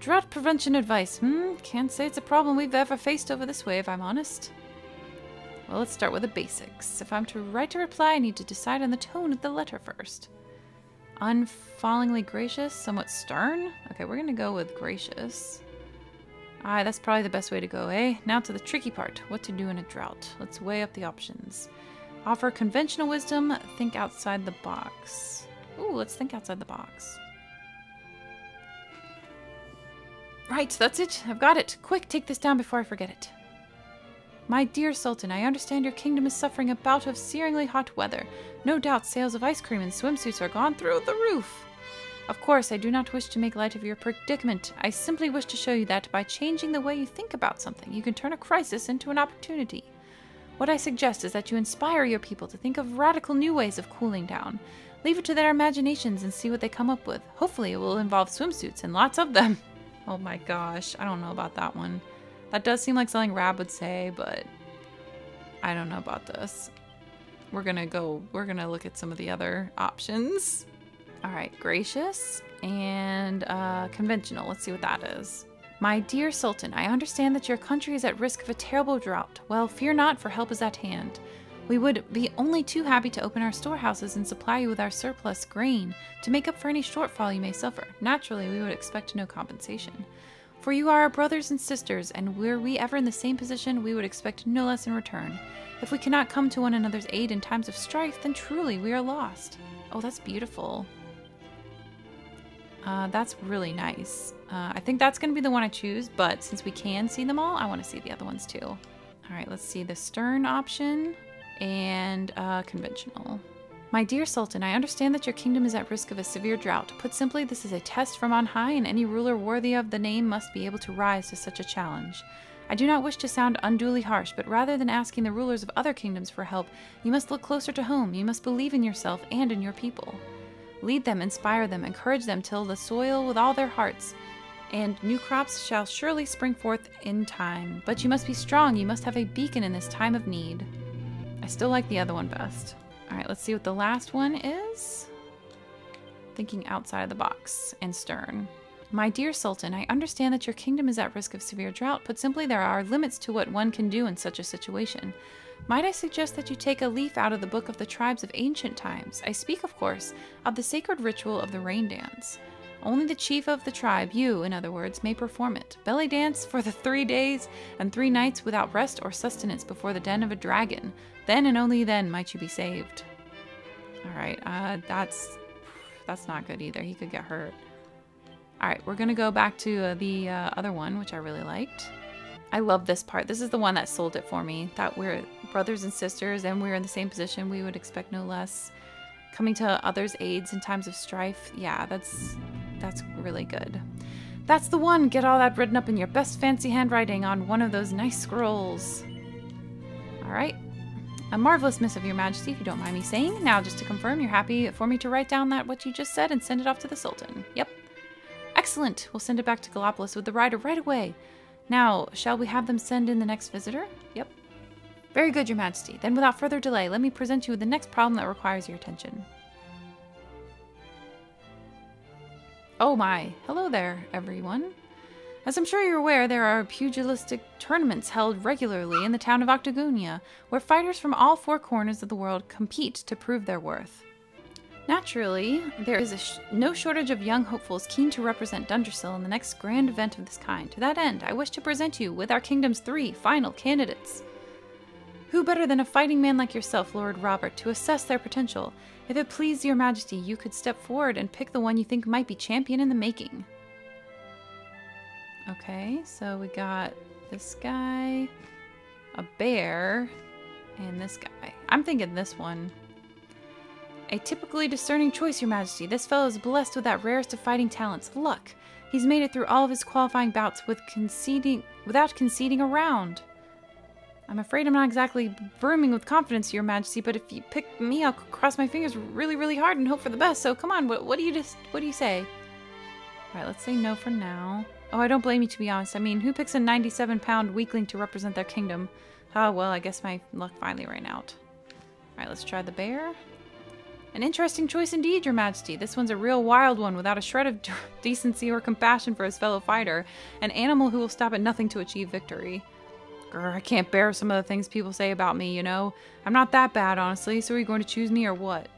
A: Drought prevention advice. Hmm, can't say it's a problem we've ever faced over this way, if I'm honest. Well, let's start with the basics. If I'm to write a reply, I need to decide on the tone of the letter first. Unfallingly gracious, somewhat stern? Okay, we're gonna go with gracious. Aye, that's probably the best way to go, eh? Now to the tricky part, what to do in a drought. Let's weigh up the options. Offer conventional wisdom, think outside the box. Ooh, let's think outside the box. Right, that's it. I've got it. Quick, take this down before I forget it. My dear Sultan, I understand your kingdom is suffering a bout of searingly hot weather. No doubt sales of ice cream and swimsuits are gone through the roof. Of course, I do not wish to make light of your predicament. I simply wish to show you that by changing the way you think about something, you can turn a crisis into an opportunity. What I suggest is that you inspire your people to think of radical new ways of cooling down. Leave it to their imaginations and see what they come up with. Hopefully, it will involve swimsuits and lots of them. [LAUGHS] Oh my gosh, I don't know about that one. That does seem like something Rab would say, but I don't know about this. We're gonna go, we're gonna look at some of the other options. All right, gracious and uh, conventional. Let's see what that is. My dear Sultan, I understand that your country is at risk of a terrible drought. Well, fear not, for help is at hand. We would be only too happy to open our storehouses and supply you with our surplus grain to make up for any shortfall you may suffer. Naturally, we would expect no compensation. For you are our brothers and sisters, and were we ever in the same position, we would expect no less in return. If we cannot come to one another's aid in times of strife, then truly we are lost. Oh, that's beautiful. Uh, that's really nice. Uh, I think that's going to be the one I choose, but since we can see them all, I want to see the other ones too. All right, let's see the stern option and uh, conventional. My dear Sultan, I understand that your kingdom is at risk of a severe drought. Put simply, this is a test from on high, and any ruler worthy of the name must be able to rise to such a challenge. I do not wish to sound unduly harsh, but rather than asking the rulers of other kingdoms for help, you must look closer to home. You must believe in yourself and in your people. Lead them, inspire them, encourage them, till the soil with all their hearts, and new crops shall surely spring forth in time. But you must be strong, you must have a beacon in this time of need. I still like the other one best. All right, let's see what the last one is. Thinking outside of the box and stern. My dear Sultan, I understand that your kingdom is at risk of severe drought. but simply, there are limits to what one can do in such a situation. Might I suggest that you take a leaf out of the book of the tribes of ancient times? I speak, of course, of the sacred ritual of the rain dance. Only the chief of the tribe, you, in other words, may perform it. Belly dance for the three days and three nights without rest or sustenance before the den of a dragon. Then and only then might you be saved. All right, uh, that's that's not good either. He could get hurt. All right, we're gonna go back to uh, the uh, other one, which I really liked. I love this part. This is the one that sold it for me. That we're brothers and sisters and we're in the same position. We would expect no less. Coming to others' aids in times of strife. Yeah, that's that's really good. That's the one. Get all that written up in your best fancy handwriting on one of those nice scrolls. All right. A marvelous miss of your majesty, if you don't mind me saying. Now, just to confirm, you're happy for me to write down that what you just said and send it off to the Sultan. Yep. Excellent. We'll send it back to Gallopolis with the rider right away. Now, shall we have them send in the next visitor? Yep. Very good, Your Majesty. Then without further delay, let me present you with the next problem that requires your attention. Oh my. Hello there, everyone. As I'm sure you're aware, there are pugilistic tournaments held regularly in the town of Octagonia, where fighters from all four corners of the world compete to prove their worth. Naturally, there is sh no shortage of young hopefuls keen to represent Dundrasil in the next grand event of this kind. To that end, I wish to present you with our kingdom's three final candidates. Who better than a fighting man like yourself, Lord Robert, to assess their potential? If it please your majesty, you could step forward and pick the one you think might be champion in the making. Okay, so we got this guy, a bear, and this guy. I'm thinking this one. A typically discerning choice, Your Majesty. This fellow is blessed with that rarest of fighting talents, luck. He's made it through all of his qualifying bouts with conceding without conceding a round. I'm afraid I'm not exactly brimming with confidence, Your Majesty, but if you pick me, I'll cross my fingers really, really hard and hope for the best. So come on, what, what do you just what do you say? All right, let's say no for now. Oh, I don't blame you to be honest. I mean, who picks a 97-pound weakling to represent their kingdom? Oh, well, I guess my luck finally ran out. All right, let's try the bear. An interesting choice indeed, Your Majesty. This one's a real wild one without a shred of [LAUGHS] decency or compassion for his fellow fighter. An animal who will stop at nothing to achieve victory. Grr, I can't bear some of the things people say about me, you know? I'm not that bad, honestly, so are you going to choose me or what?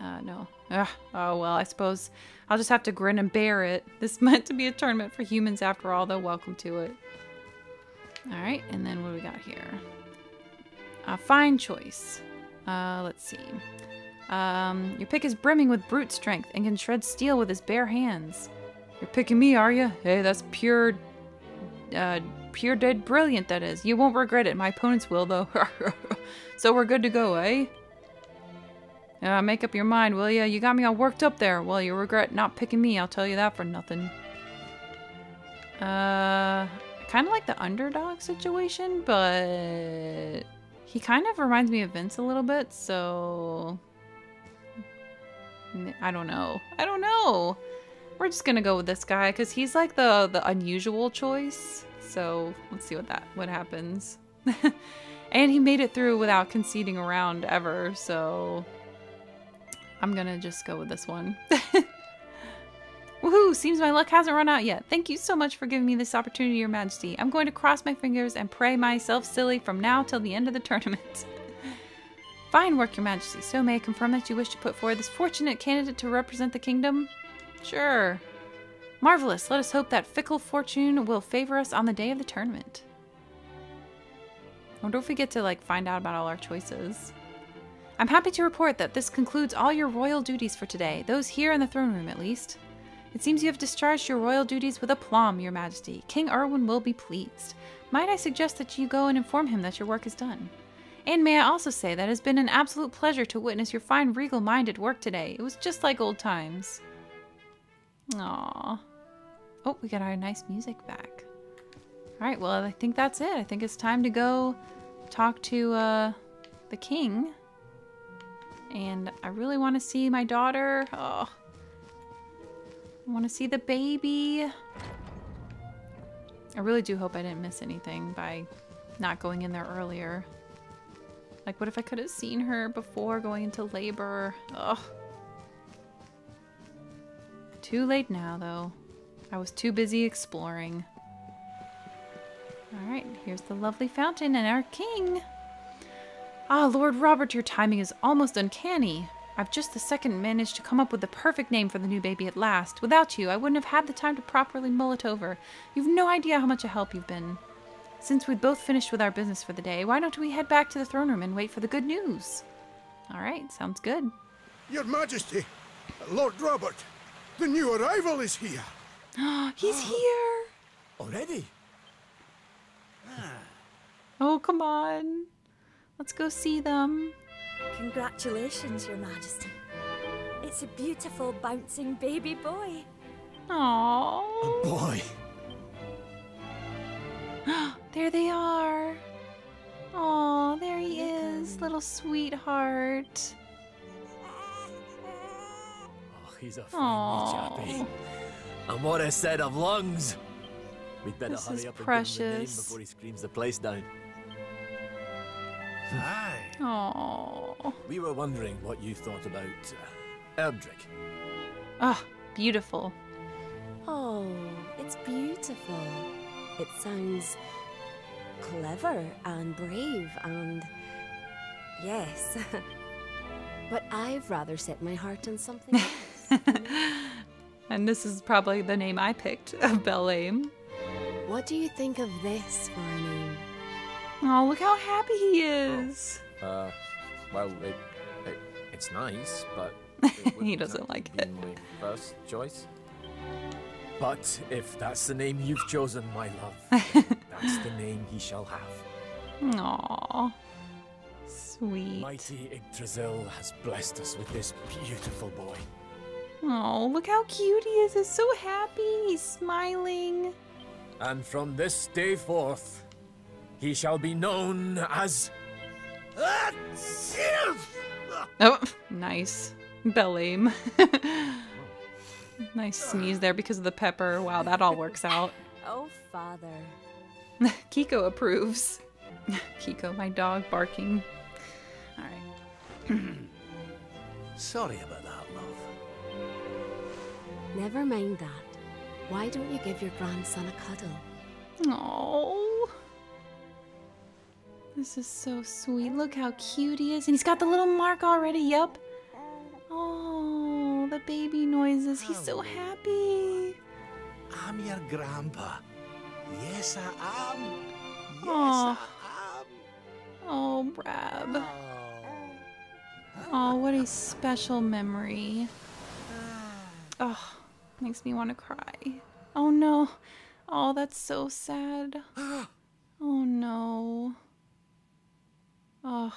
A: Uh, no. Ugh. Oh, well, I suppose I'll just have to grin and bear it. [LAUGHS] This meant to be a tournament for humans after all, though. Welcome to it. Alright, and then what do we got here? A fine choice. Uh, let's see. Um, your pick is brimming with brute strength and can shred steel with his bare hands. You're picking me, are you? Hey, that's pure, uh, pure dead brilliant, that is. You won't regret it. My opponents will, though. [LAUGHS] so we're good to go, eh? Uh, make up your mind, will ya? You got me all worked up there. Well, you regret not picking me, I'll tell you that for nothing. Uh, kind of like the underdog situation, but he kind of reminds me of Vince a little bit, so I don't know. I don't know. We're just gonna go with this guy because he's like the the unusual choice. So let's see what that what happens. [LAUGHS] and he made it through without conceding around ever. So I'm gonna just go with this one. [LAUGHS] Woohoo! Seems my luck hasn't run out yet. Thank you so much for giving me this opportunity, Your Majesty. I'm going to cross my fingers and pray myself silly from now till the end of the tournament. [LAUGHS] Fine work, Your Majesty. So may I confirm that you wish to put forward this fortunate candidate to represent the kingdom? Sure. Marvelous. Let us hope that fickle fortune will favor us on the day of the tournament. I wonder if we get to like find out about all our choices. I'm happy to report that this concludes all your royal duties for today, those here in the throne room at least. It seems you have discharged your royal duties with aplomb, your majesty. King Erwin will be pleased. Might I suggest that you go and inform him that your work is done? And may I also say that it has been an absolute pleasure to witness your fine regal mind at work today. It was just like old times. Aww. Oh, we got our nice music back. Alright, well, I think that's it. I think it's time to go talk to uh, the king. And I really want to see my daughter. Oh, I want to see the baby. I really do hope I didn't miss anything by not going in there earlier. Like, what if I could have seen her before going into labor? Ugh. Too late now, though. I was too busy exploring. Alright, here's the lovely fountain and our king. Ah, Lord Robert, your timing is almost uncanny. I've just the second managed to come up with the perfect name for the new baby at last. Without you, I wouldn't have had the time to properly mull it over. You've no idea how much a help you've been. Since we've both finished with our business for the day, why don't we head back to the throne room and wait for the good news? All right, sounds good.
F: Your Majesty, Lord Robert, the new arrival is here. [GASPS]
A: He's [GASPS] here!
D: Already? Ah.
A: Oh, come on. Let's go see them.
C: Congratulations, Your Majesty. It's a beautiful, bouncing baby boy.
A: Aww.
D: A Boy. [GASPS]
A: There they are. Oh, there he is, little sweetheart.
D: Oh, he's a
A: Aw.
D: friendly chappy. And what a set of lungs! We'd better
A: This
D: hurry
A: is
D: up and give him the name
A: precious.
D: before he screams the place down.
B: Aye.
A: Oh.
D: We were wondering what you thought about uh, Erdrick.
A: Ah, beautiful.
C: Oh, it's beautiful. It sounds clever and brave and. Yes. [LAUGHS] but I've rather set my heart on something else. [LAUGHS]
A: And this is probably the name I picked of BelleAim.
C: what do you think of this for a name?
A: Oh, look how happy he is.
D: Uh, well, it, it, it's nice, but [LAUGHS]
A: He doesn't like it.
D: My first choice. But if that's the name you've chosen, my love, [LAUGHS] that's the name he shall have.
A: Aw. Sweet.
D: Mighty Yggdrasil has blessed us with this beautiful boy.
A: Oh, look how cute he is. He's so happy. He's smiling.
D: And from this day forth, he shall be known as.
A: Oh, nice. BelleAim. [LAUGHS] nice sneeze there because of the pepper. Wow, that all works out. [LAUGHS]
C: Oh, Father. [LAUGHS]
A: Kiko approves. Kiko, my dog, barking. All right. [CLEARS THROAT]
B: Sorry about that, love.
C: Never mind that. Why don't you give your grandson a cuddle?
A: Oh. This is so sweet. Look how cute he is. And he's got the little mark already. Yup. Oh, the baby noises. He's so happy.
B: I'm your grandpa. Yes, I am. Yes,
A: Aw.
B: I am.
A: Oh, Brab. Oh, what a special memory. Oh, makes me want to cry. Oh no. Oh, that's so sad. [GASPS] Oh no. Oh.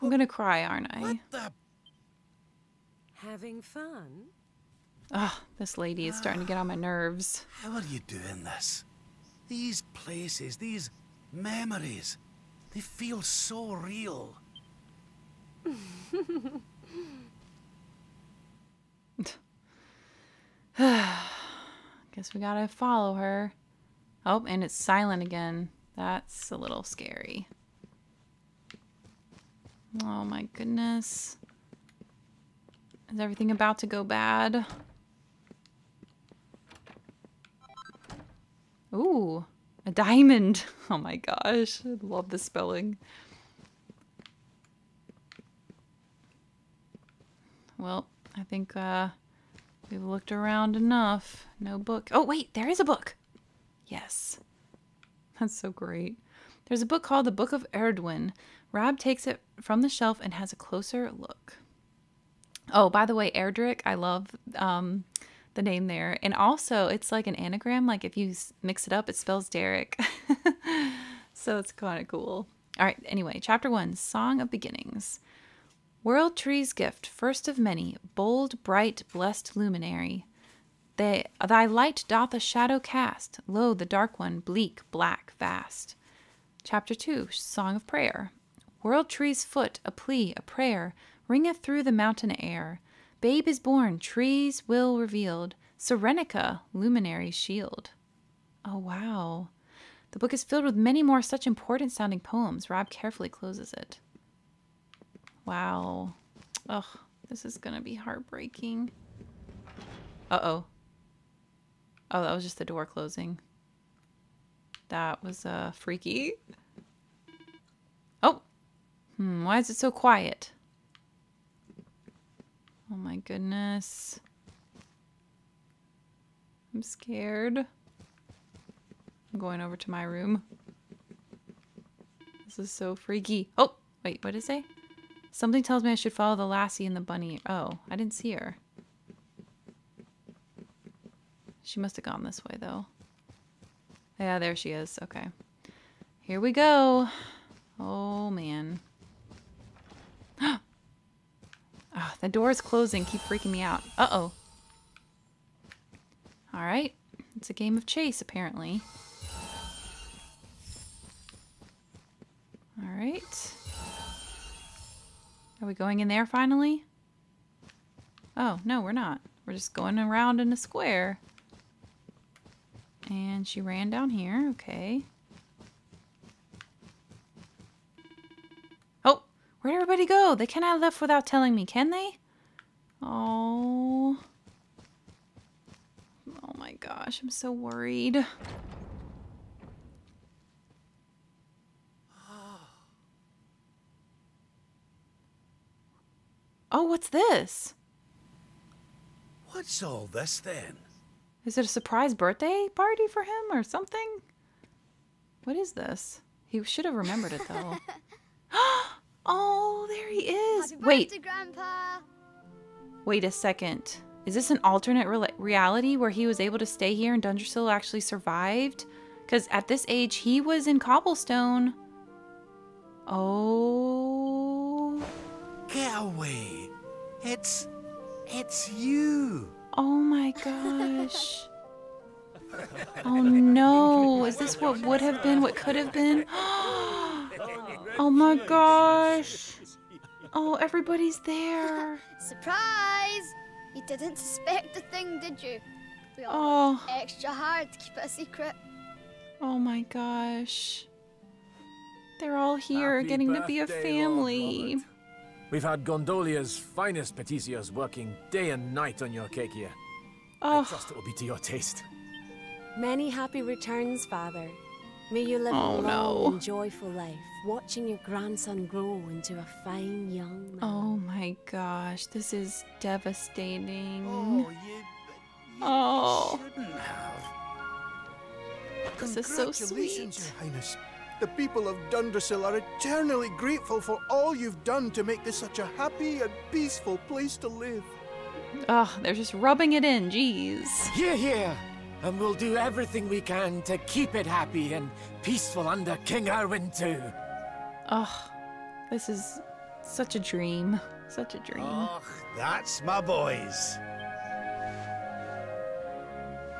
A: I'm gonna cry, aren't I?
B: What the?
E: Having fun?
A: Oh, this lady is starting to get on my nerves. [SIGHS]
B: How are you doing this? These places, these memories, they feel so real. [LAUGHS] [SIGHS]
A: Guess we gotta follow her. Oh, and it's silent again. That's a little scary. Oh my goodness. Is everything about to go bad? Ooh, a diamond. [LAUGHS] Oh my gosh, I love the spelling. Well, I think uh, we've looked around enough. No book. Oh, wait, there is a book. Yes. [LAUGHS] That's so great. There's a book called The Book of Erdwin. Rab takes it from the shelf and has a closer look. Oh, by the way, Erdrick, I love um, the name there. And also, it's like an anagram. Like if you mix it up, it spells Derek. [LAUGHS] so it's kind of cool. All right, anyway, chapter one Song of Beginnings. World Tree's gift, first of many, bold, bright, blessed luminary. They, thy light doth a shadow cast, lo, the dark one, bleak, black, vast. Chapter 2 Song of Prayer. World tree's foot, a plea, a prayer, ringeth through the mountain air. Babe is born, trees will revealed, Serenica, luminary shield. Oh, wow. The book is filled with many more such important sounding poems. Rab carefully closes it. Wow. Ugh, this is gonna be heartbreaking. Uh oh. Oh, that was just the door closing. That was uh freaky. Oh. Hmm, why is it so quiet? Oh my goodness. I'm scared. I'm going over to my room. This is so freaky. Oh, wait, what did it say? Something tells me I should follow the lassie and the bunny. Oh, I didn't see her. She must have gone this way, though. Yeah, there she is. Okay. Here we go. Oh, man. oh, [GASPS] the door is closing. Keep freaking me out. Uh-oh. All right. It's a game of chase, apparently. All right. Are we going in there finally? Oh, no, we're not. We're just going around in a square. And she ran down here. Okay. Oh, where'd everybody go? They cannot have left without telling me, can they? Oh. Oh my gosh, I'm so worried. Oh, what's this?
B: What's all this then?
A: Is it a surprise birthday party for him or something? What is this? He should have remembered it though. [LAUGHS] [GASPS] oh, there he is.
G: Happy
A: Wait,
G: birthday, Grandpa.
A: wait a second. Is this an alternate rela- reality where he was able to stay here and Dundrasil actually survived? Because at this age, he was in Cobblestone. Oh.
B: Get away. It's. It's you.
A: Oh my gosh. Oh no. Is this what would have been, what could have been? [GASPS] Oh my gosh. Oh, everybody's there. [LAUGHS]
G: Surprise! You didn't suspect a thing, did you? We all
A: Oh,
G: worked extra hard to keep it a secret.
A: oh my gosh. They're all here
D: Happy
A: getting to be a
D: birthday, Lord
A: family.
D: Robert. We've had Gondolia's finest pâtissiers working day and night on your cake here. I
A: Oh,
D: trust it will be to your taste.
E: Many happy returns, Father. May you live
A: Oh,
E: a long
A: no.
E: and joyful life, watching your grandson grow into a fine young man.
A: oh my gosh. This is devastating.
B: Oh, you. you
A: Oh.
B: shouldn't have.
A: This is so
F: Congratulations,
A: sweet.
F: Your Highness. The people of Dundrasil are eternally grateful for all you've done to make this such a happy and peaceful place to live.
A: Oh, they're just rubbing it in. Jeez.
H: Here, here! And we'll do everything we can to keep it happy and peaceful under King Erwin too.
A: Oh, this is such a dream. Such a dream.
B: Oh, that's my boys.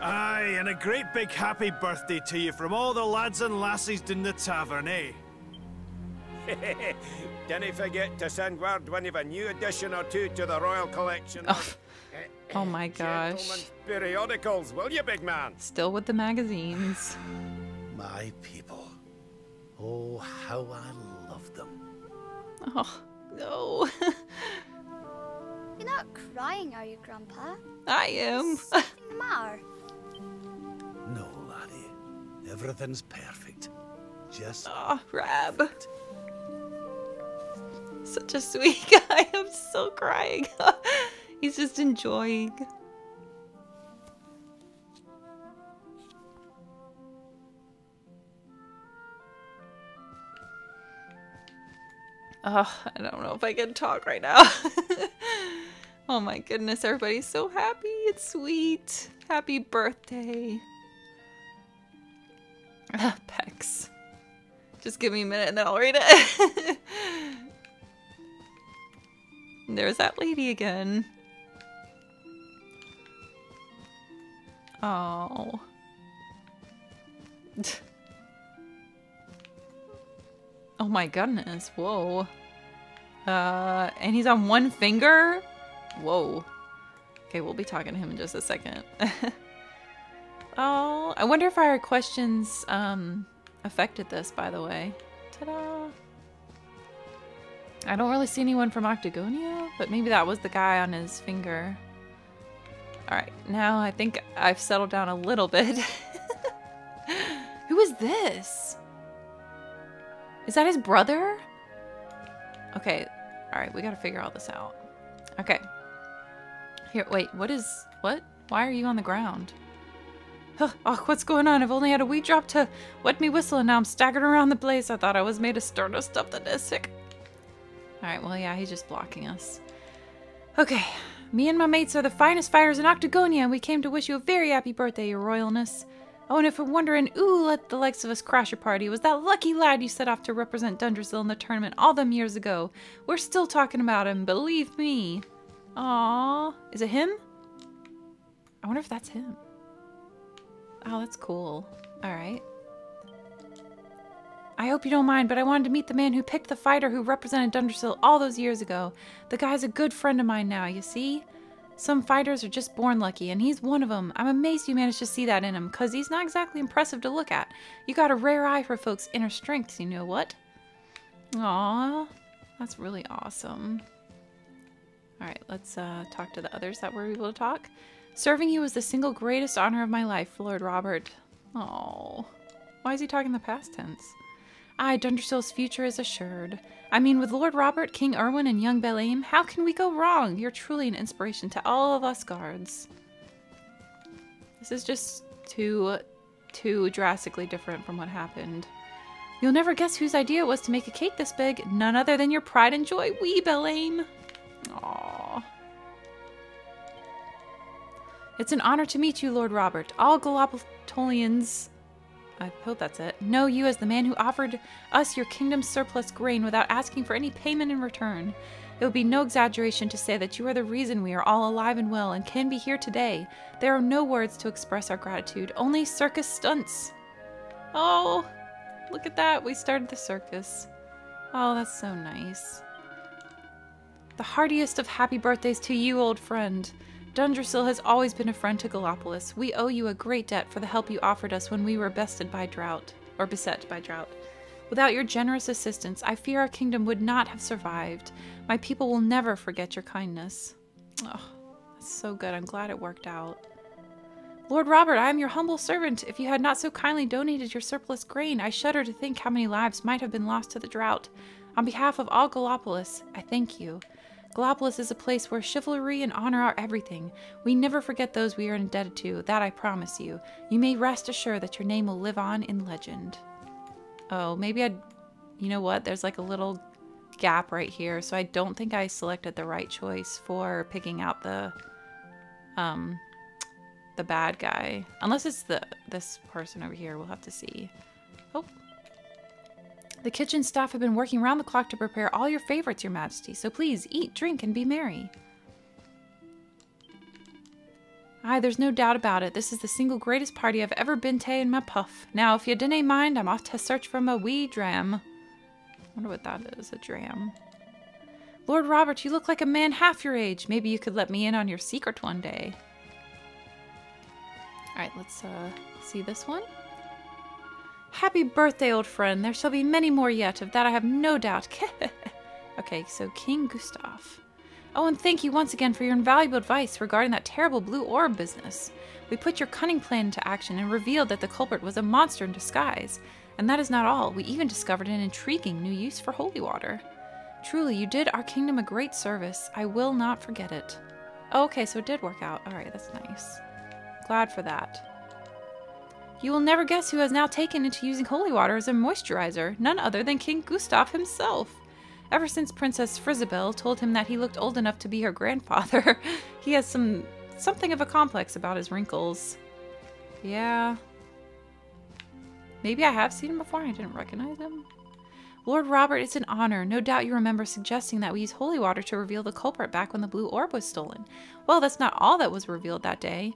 I: Aye, and a great big happy birthday to you from all the lads and lassies in the tavern, eh? [LAUGHS]
J: Dinna forget to send word when you've a new addition or two to the royal collection.
A: Oh, oh my [COUGHS] gosh.
J: Gentlemen's periodicals, will you, big man?
A: Still with the magazines.
B: My people. Oh, how I love them.
A: Oh, no.
G: You're not crying, are you, Grandpa?
A: I am.
G: Something the matter?
B: Everything's perfect. Just
A: Oh, Rab. Such a sweet [LAUGHS] guy. I'm still crying. [LAUGHS] He's just enjoying. Oh, I don't know if I can talk right now. [LAUGHS] oh my goodness, everybody's so happy. It's sweet. Happy birthday. [LAUGHS] Pex. Just give me a minute and then I'll read it. [LAUGHS] There's that lady again. Oh. [LAUGHS] oh my goodness. Whoa. Uh, and he's on one finger? Whoa. Okay, we'll be talking to him in just a second. Oh, I wonder if our questions, um, affected this, by the way. Ta-da! I don't really see anyone from Octagonia, but maybe that was the guy on his finger. Alright, now I think I've settled down a little bit. [LAUGHS] Who is this? Is that his brother? Okay, alright, we gotta figure all this out. Okay. Here, wait, what is... What? Why are you on the ground? Huh, oh, what's going on? I've only had a wee drop to wet me whistle and now I'm staggering around the place. I thought I was made of stardust stuff that is sick. Alright, well, yeah, he's just blocking us. Okay, me and my mates are the finest fighters in Octagonia, and we came to wish you a very happy birthday, your royalness. Oh, and if we're wondering, ooh, let the likes of us crash your party, was that lucky lad you set off to represent Dundrasil in the tournament all them years ago. We're still talking about him, believe me. Aww. Is it him? I wonder if that's him. Oh, that's cool. Alright. I hope you don't mind, but I wanted to meet the man who picked the fighter who represented Dundrasil all those years ago. The guy's a good friend of mine now, you see? Some fighters are just born lucky, and he's one of them. I'm amazed you managed to see that in him, because he's not exactly impressive to look at. You got a rare eye for folks' inner strengths, you know what? Aww, that's really awesome. Alright, let's uh, talk to the others that were able to talk. Serving you was the single greatest honor of my life, Lord Robert. Oh, why is he talking the past tense? Aye, Dundrasil's future is assured. I mean, with Lord Robert, King Erwin, and young BelleAim, how can we go wrong? You're truly an inspiration to all of us guards. This is just too, too drastically different from what happened. You'll never guess whose idea it was to make a cake this big. None other than your pride and joy, wee BelleAim. Aww. It's an honor to meet you, Lord Robert. All Gallopolitans I hope that's it. Know you as the man who offered us your kingdom's surplus grain without asking for any payment in return. It would be no exaggeration to say that you are the reason we are all alive and well and can be here today. There are no words to express our gratitude, only circus stunts. Oh, look at that. We started the circus. Oh, that's so nice. The heartiest of happy birthdays to you, old friend. Dundrasil has always been a friend to Gallopolis. We owe you a great debt for the help you offered us when we were bested by drought, or beset by drought. Without your generous assistance, I fear our kingdom would not have survived. My people will never forget your kindness. Oh, that's so good. I'm glad it worked out. Lord Robert, I am your humble servant. If you had not so kindly donated your surplus grain, I shudder to think how many lives might have been lost to the drought. On behalf of all Gallopolis, I thank you. Gallopolis is a place where chivalry and honor are everything. We never forget those we are indebted to, that I promise you. You may rest assured that your name will live on in legend. Oh, maybe I'd... You know what? There's like a little gap right here, so I don't think I selected the right choice for picking out the... Um... The bad guy. Unless it's the this person over here. We'll have to see. Oh, the kitchen staff have been working round the clock to prepare all your favorites, your majesty, so please eat, drink, and be merry. Aye, there's no doubt about it. This is the single greatest party I've ever been to in my puff. Now, if you dinna mind, I'm off to search for my wee dram. wonder what that is, a dram. Lord Robert, you look like a man half your age. Maybe you could let me in on your secret one day. Alright, let's uh, see this one. Happy birthday, old friend. There shall be many more yet, of that I have no doubt. [LAUGHS] okay, so King Gustav. Oh, and thank you once again for your invaluable advice regarding that terrible blue orb business. We put your cunning plan into action and revealed that the culprit was a monster in disguise. And that is not all, we even discovered an intriguing new use for holy water. Truly, you did our kingdom a great service. I will not forget it. Oh, okay, so it did work out. Alright, that's nice. Glad for that. You will never guess who has now taken into using holy water as a moisturizer, none other than King Gustav himself. Ever since Princess Frizabelle told him that he looked old enough to be her grandfather, [LAUGHS] he has some something of a complex about his wrinkles. Yeah. Maybe I have seen him before and I didn't recognize him. Lord Robert, it's an honor. No doubt you remember suggesting that we use holy water to reveal the culprit back when the blue orb was stolen. Well, that's not all that was revealed that day.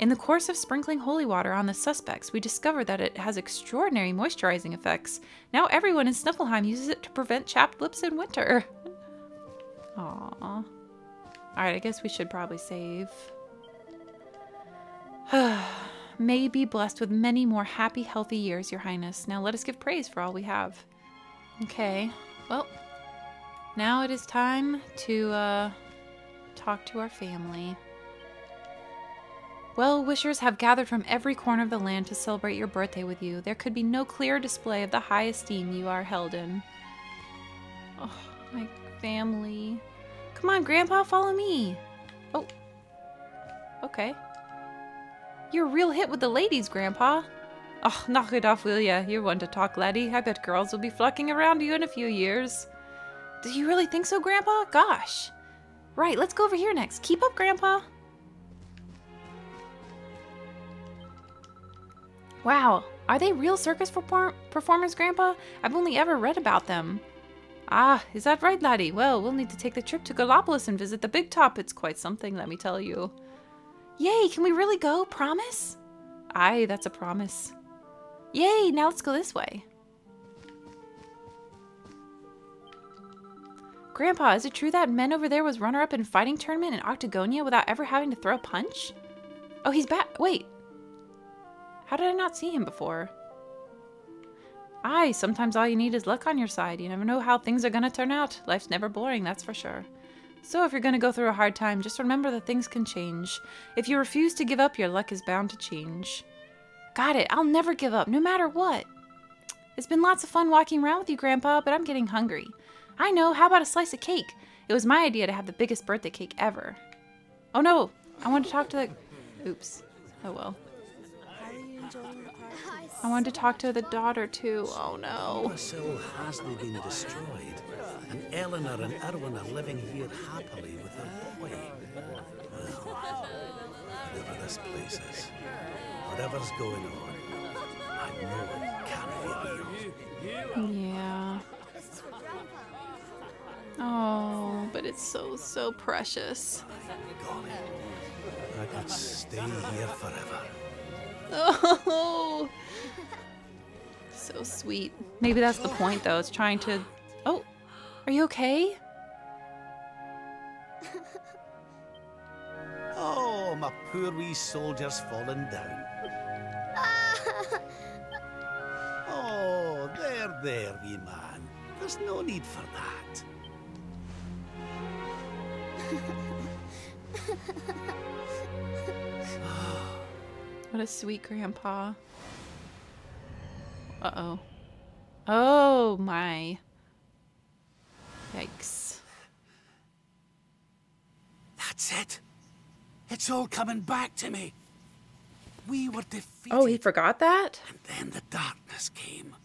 A: In the course of sprinkling holy water on the suspects, we discover that it has extraordinary moisturizing effects. Now everyone in Sniflheim uses it to prevent chapped lips in winter. [LAUGHS] Aww. Alright, I guess we should probably save. [SIGHS] May be blessed with many more happy, healthy years, Your Highness. Now let us give praise for all we have. Okay, well, now it is time to uh, talk to our family. Well wishers have gathered from every corner of the land to celebrate your birthday with you. There could be no clearer display of the high esteem you are held in. Oh, my family. Come on, Grandpa, follow me. Oh. Okay. You're a real hit with the ladies, Grandpa. Oh, knock it off, will ya? You're one to talk, laddie. I bet girls will be flocking around you in a few years. Do you really think so, Grandpa? Gosh. Right, let's go over here next. Keep up, Grandpa. Wow, are they real circus perform performers, Grandpa? I've only ever read about them. Ah, is that right, laddie? Well, we'll need to take the trip to Gallopolis and visit the big top. It's quite something, let me tell you. Yay, can we really go? Promise? Aye, that's a promise. Yay, now let's go this way. Grandpa, is it true that men over there was runner-up in fighting tournament in Octagonia without ever having to throw a punch? Oh, he's back. Wait, how did I not see him before? Aye, sometimes all you need is luck on your side. You never know how things are gonna turn out. Life's never boring, that's for sure. So if you're gonna go through a hard time, just remember that things can change. If you refuse to give up, your luck is bound to change. Got it, I'll never give up, no matter what. It's been lots of fun walking around with you, Grandpa, but I'm getting hungry. I know, how about a slice of cake? It was my idea to have the biggest birthday cake ever. Oh no, I want to talk to the... Oops. Oh well. I wanted to talk to the daughter too. Oh no.
B: Cecil hasn't been destroyed, and Eleanor and Erwin are living here happily with their boy. Well, whatever this place is, whatever's going on, I know it can't be real.
A: Yeah. Oh, but it's so, so precious.
B: I could stay here forever.
A: Oh, [LAUGHS] so sweet. Maybe that's the point, though. It's trying to. Oh, are you okay? [LAUGHS]
B: oh, my poor wee soldier's fallen down. [LAUGHS] oh, there, there, wee man. There's no need for that.
A: What a sweet grandpa. Uh-oh. Oh, my. Yikes.
B: That's it. It's all coming back to me. We were defeated.
A: Oh, he forgot that?
B: And then the darkness came.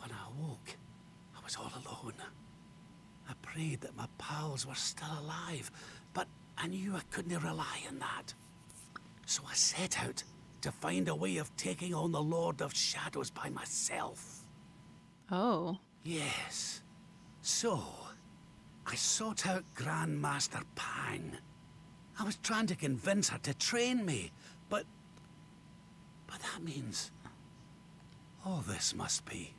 B: When I woke, I was all alone. I prayed that my pals were still alive, but I knew I couldn't rely on that. So I set out to find a way of taking on the Lord of Shadows by myself.
A: Oh.
B: Yes. So, I sought out Grandmaster Pang. I was trying to convince her to train me, but... But that means... All this must be...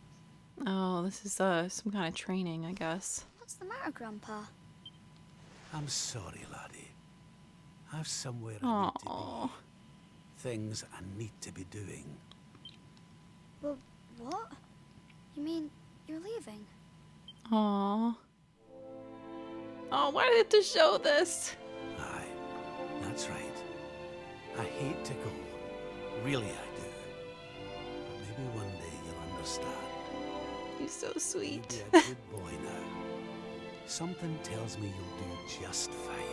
A: Oh, this is uh, some kind of training, I guess.
G: What's the matter, Grandpa?
B: I'm sorry, laddie. I've somewhere I need to be. Things I need to be doing.
G: Well, what? You mean you're leaving?
A: Aww. Oh, why did it show this?
B: Aye, that's right. I hate to go. Really, I do. But maybe one day you'll understand.
A: You're so sweet.
B: You'll be a good boy now. Something tells me you'll do just fine.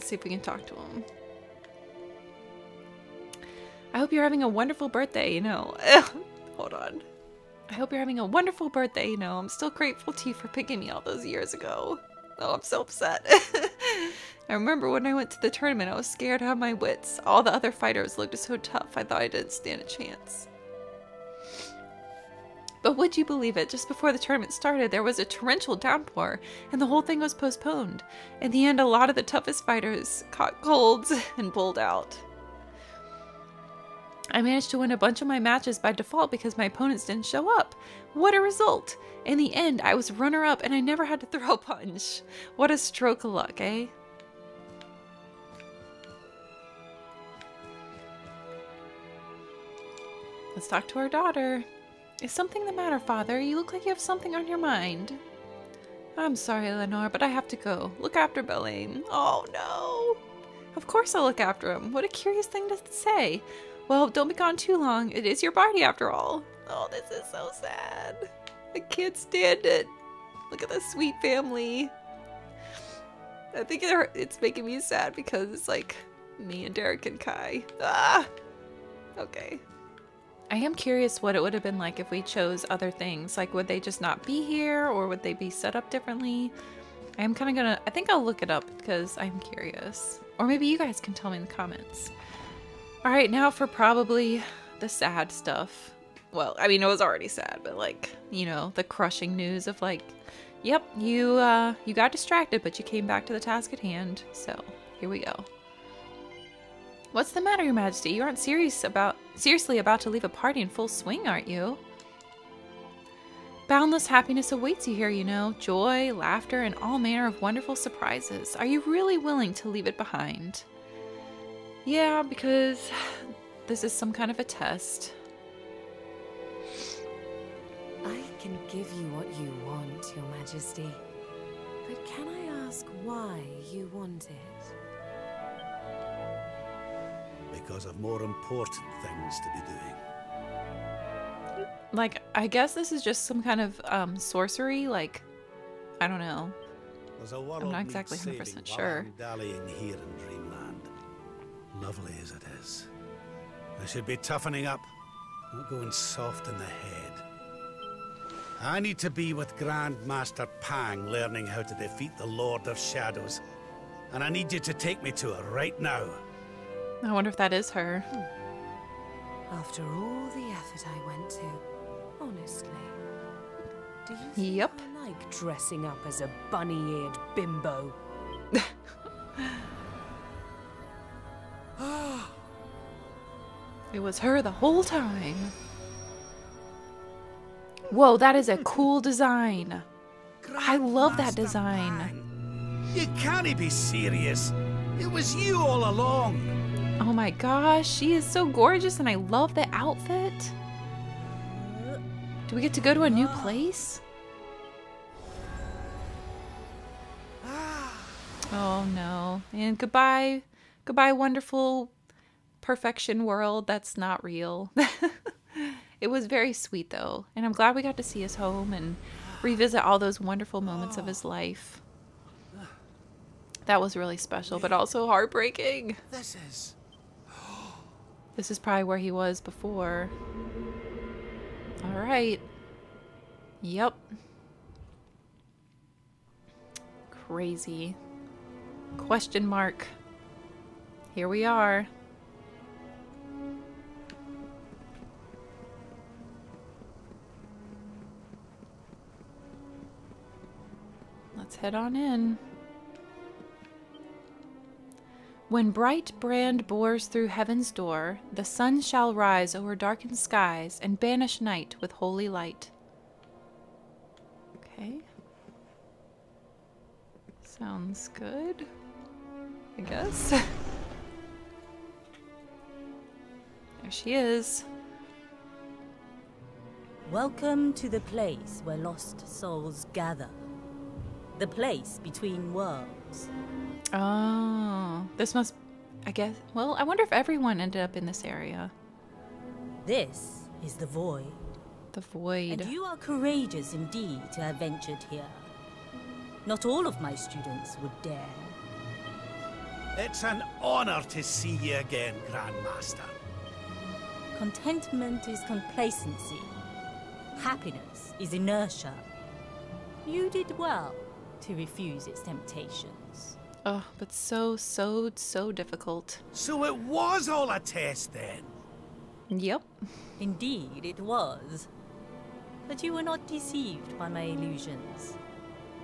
A: Let's see if we can talk to him. I hope you're having a wonderful birthday, you know. [LAUGHS] Hold on. I hope you're having a wonderful birthday, you know. I'm still grateful to you for picking me all those years ago. Oh, I'm so upset. [LAUGHS] I remember when I went to the tournament, I was scared out of my wits. All the other fighters looked so tough, I thought I didn't stand a chance. But would you believe it? Just before the tournament started, there was a torrential downpour, and the whole thing was postponed. In the end, a lot of the toughest fighters caught colds [LAUGHS] and pulled out. I managed to win a bunch of my matches by default because my opponents didn't show up. What a result! In the end, I was runner up and I never had to throw a punch. What a stroke of luck, eh? Let's talk to our daughter. Is something the matter, father? You look like you have something on your mind. I'm sorry, Eleanor, but I have to go. Look after Belaine. Oh, no. Of course I'll look after him. What a curious thing to say. Well, don't be gone too long. It is your party after all. Oh, this is so sad. I can't stand it. Look at this sweet family. I think it's making me sad because it's like me and Derek and Kai. Ah! Okay. I am curious what it would have been like if we chose other things. Like, would they just not be here or would they be set up differently? I am kind of gonna, I think I'll look it up because I'm curious. Or maybe you guys can tell me in the comments. All right, now for probably the sad stuff. Well, I mean, it was already sad, but like, you know, the crushing news of like, yep, you, uh, you got distracted, but you came back to the task at hand. So here we go. What's the matter, Your Majesty? You aren't serious about seriously about to leave a party in full swing, aren't you? Boundless happiness awaits you here, you know. Joy, laughter, and all manner of wonderful surprises. Are you really willing to leave it behind? Yeah, because this is some kind of a test.
E: I can give you what you want, Your Majesty. But can I ask why you want it?
B: Because of more important things to be doing.
A: Like, I guess this is just some kind of um, sorcery. Like, I don't know. I'm not exactly 100% sure.
B: Dallying here in Dreamland. Lovely as it is. I should be toughening up, not going soft in the head. I need to be with Grandmaster Pang learning how to defeat the Lord of Shadows. And I need you to take me to her right now.
A: I wonder if that is her. Hmm.
E: After all the effort I went to, honestly, do you think
A: yep.
E: I like dressing up as a bunny-eared bimbo? [LAUGHS]
A: it was her the whole time. Whoa, that is a hmm. cool design. I love that design.
B: You can't be serious. It was you all along.
A: Oh my gosh, she is so gorgeous and I love the outfit. Do we get to go to a new place? Oh no. And goodbye. Goodbye, wonderful perfection world. That's not real. [LAUGHS] it was very sweet though. And I'm glad we got to see his home and revisit all those wonderful moments of his life. That was really special, but also heartbreaking.
B: This is.
A: This is probably where he was before. Alright. Yep. Crazy. Question mark. Here we are. Let's head on in. When bright brand bores through heaven's door, the sun shall rise o'er darkened skies and banish night with holy light. Okay. Sounds good. I guess. [LAUGHS] There she is.
K: Welcome to the place where lost souls gather. The place between worlds.
A: Oh, this must. I guess. Well, I wonder if everyone ended up in this area.
K: This is the void.
A: The void.
K: And you are courageous indeed to have ventured here. Not all of my students would dare.
B: It's an honor to see you again, Grandmaster.
K: Contentment is complacency. Happiness is inertia. You did well to refuse its temptations.
A: Oh, but so, so, so difficult.
B: So it was all a test then?
A: Yep.
K: Indeed, it was. But you were not deceived by my illusions.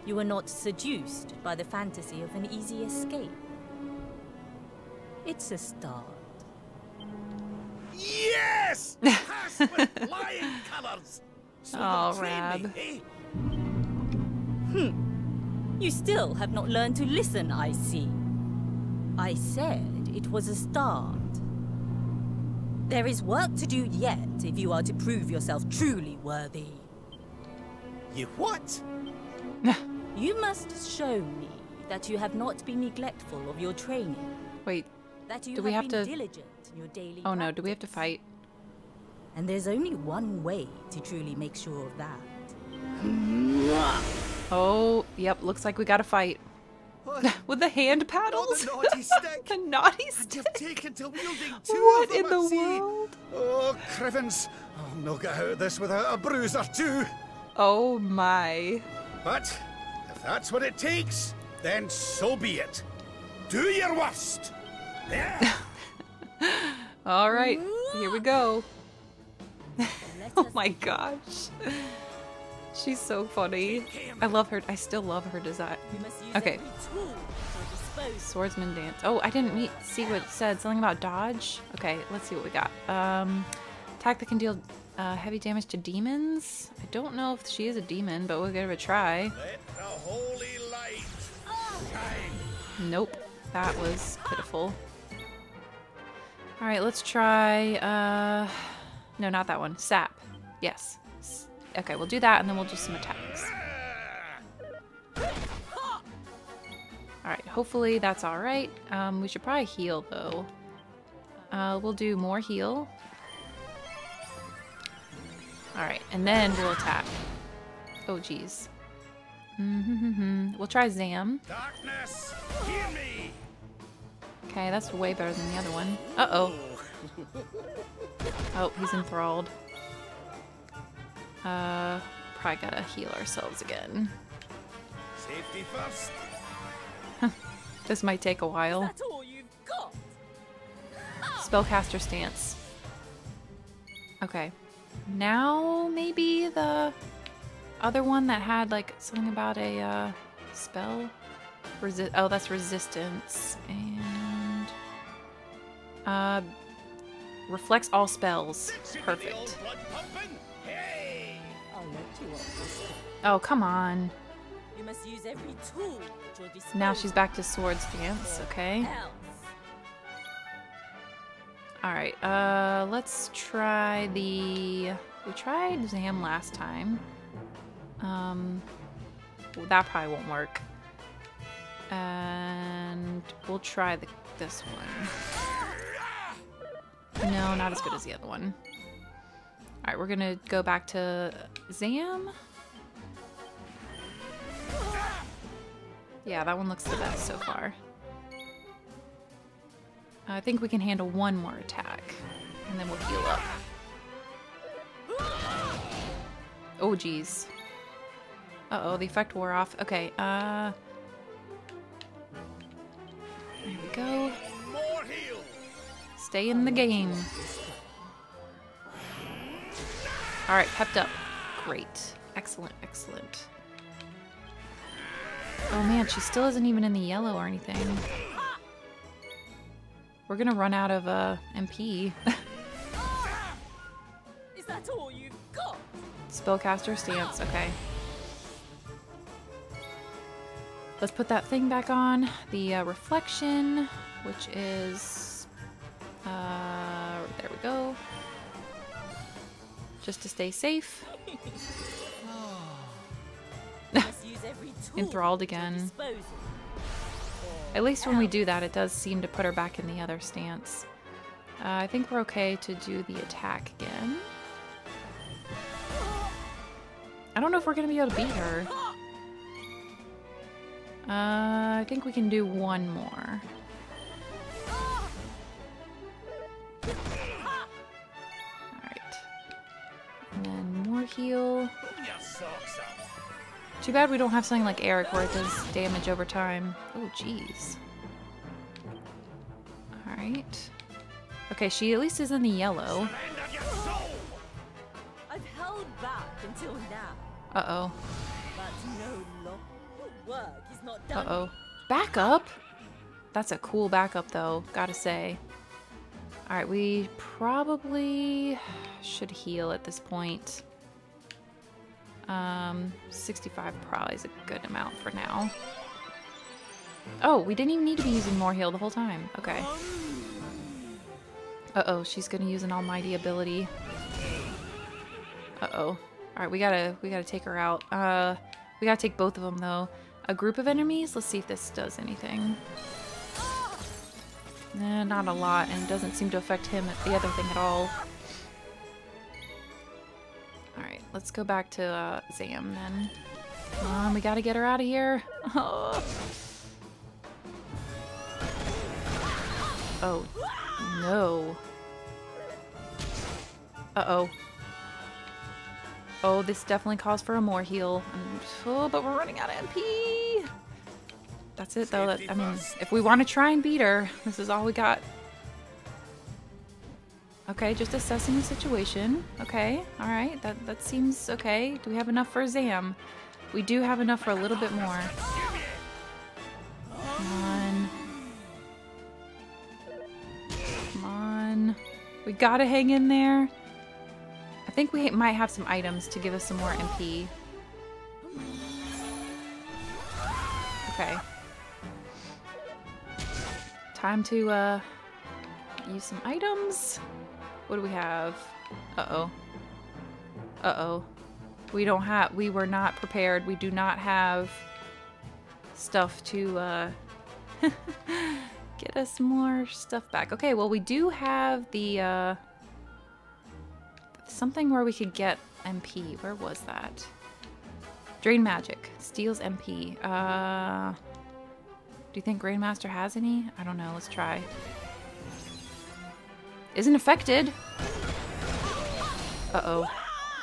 K: You were not seduced by the fantasy of an easy escape. It's a start.
B: Yes! [LAUGHS] Pass with flying colours! So
A: Oh,
B: you'll
A: Rab.
B: me, eh?
K: Hmm. You still have not learned to listen, I see. I said it was a start. There is work to do yet if you are to prove yourself truly worthy.
B: You what? [LAUGHS]
K: You must show me that you have not been neglectful of your training.
A: Wait.
K: That you
A: do we have
K: been
A: to?
K: diligent in your daily
A: Oh no, do we have to fight?
K: And there's only one way to truly make sure of that.
A: Oh, yep. Looks like we got to fight. [LAUGHS] With the hand paddles.
B: the naughty [LAUGHS] stick.
A: the naughty stick.
B: taken to wielding [LAUGHS] two
A: What
B: of them
A: in the
B: sea.
A: world?
B: Oh, Crivens. I'll not get out of this without a bruise or two.
A: Oh my.
B: But if that's what it takes, then so be it. Do your worst. There.
A: All right, here we go. oh my gosh. She's so funny. I love her. I still love her design.
K: You must use
A: Okay.
K: every tool at your disposal.
A: Swordsman dance. Oh, I didn't meet, see what it said. Something about dodge. Okay, let's see what we got. Um, attack that can deal uh, heavy damage to demons. I don't know if she is a demon, but we'll give it a try.
B: Holy light.
A: Nope, that was pitiful. All right, let's try. Uh, no, not that one. Sap. Yes. Okay, we'll do that, and then we'll do some attacks. All right. Hopefully that's all right. Um, we should probably heal though. Uh, we'll do more heal. All right, and then we'll attack. Oh, jeez. Mm-hmm. We'll try Zam.
B: Darkness.
A: Okay, that's way better than the other one. Uh-oh. Oh, he's enthralled. Uh, probably gotta heal ourselves again.
B: Safety first.
A: This might take a while.
K: That's all.
A: Spellcaster stance. Okay. Now maybe the other one that had like something about a uh, spell. Resi- oh, that's resistance and uh, reflects all spells. Perfect. Oh, come on.
K: You must use every tool at.
A: Now she's back to swords dance, Okay. All right. Uh, let's try the. We tried Zam last time. Um, well, that probably won't work. And we'll try the this one. No, not as good as the other one. All right, we're gonna go back to Zam. Yeah, that one looks the best so far. I think we can handle one more attack, and then we'll heal up. Oh, geez. Uh-oh, the effect wore off. Okay, uh... There we go. Stay in the game. Alright, pepped up. Great. Excellent, excellent. Oh man, she still isn't even in the yellow or anything. We're gonna run out of uh, MP. [LAUGHS]
K: Is that all you've got?
A: Spellcaster stance, okay. Let's put that thing back on. The uh, reflection, which is. Uh, there we go. Just to stay safe. [LAUGHS] Enthralled again. At least when we do that, it does seem to put her back in the other stance. Uh, I think we're okay to do the attack again. I don't know if we're going to be able to beat her. Uh, I think we can do one more. Heal. Too bad we don't have something like Erik where it does damage over time. Oh, jeez. Alright. Okay, she at least is in the yellow.
K: I've held back until now.
A: Uh-oh.
K: But no lo- work is not done.
A: Uh-oh. Backup? That's a cool backup, though, gotta say. Alright, we probably should heal at this point. Um, 65 probably is a good amount for now. Oh, we didn't even need to be using more heal the whole time. Okay. Uh-oh, she's gonna use an almighty ability. Uh-oh. Alright, we gotta we gotta take her out. Uh we gotta take both of them though. A group of enemies? Let's see if this does anything. Nah, not a lot, and doesn't seem to affect him the other thing at all. Alright, let's go back to uh, Zam then. Come on, we gotta get her out of here. Oh. [LAUGHS] oh, no. Uh-oh. Oh, this definitely calls for a more heal. Um, oh, but we're running out of MP. That's it, though. That, I mean, if we want to try and beat her, this is all we got. Okay, just assessing the situation. Okay, all right. That that seems okay. Do we have enough for Zam? We do have enough for a little bit more. Come on. Come on. We gotta hang in there. I think we might have some items to give us some more MP. Okay. Time to uh, use some items. What do we have? Uh-oh. Uh-oh. We don't have, we were not prepared. We do not have stuff to uh, [LAUGHS] get us more stuff back. Okay, well we do have the, uh, something where we could get MP. Where was that? Drain Magic. Steals MP. Uh, do you think Grandmaster has any? I don't know. Let's try. Isn't affected. Uh-oh.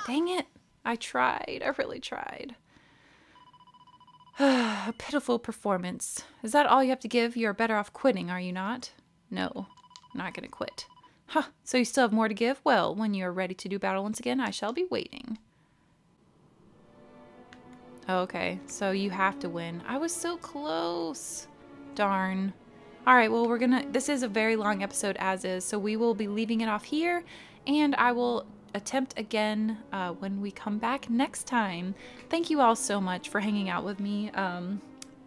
A: Dang it. I tried. I really tried. [SIGHS] A pitiful performance. Is that all you have to give? You're better off quitting, are you not? No. Not gonna quit. Huh. So you still have more to give? Well, when you are ready to do battle once again, I shall be waiting. Okay, so you have to win. I was so close. Darn. All right, well, we're gonna, this is a very long episode as is, so we will be leaving it off here, and I will attempt again uh, when we come back next time. Thank you all so much for hanging out with me. Um,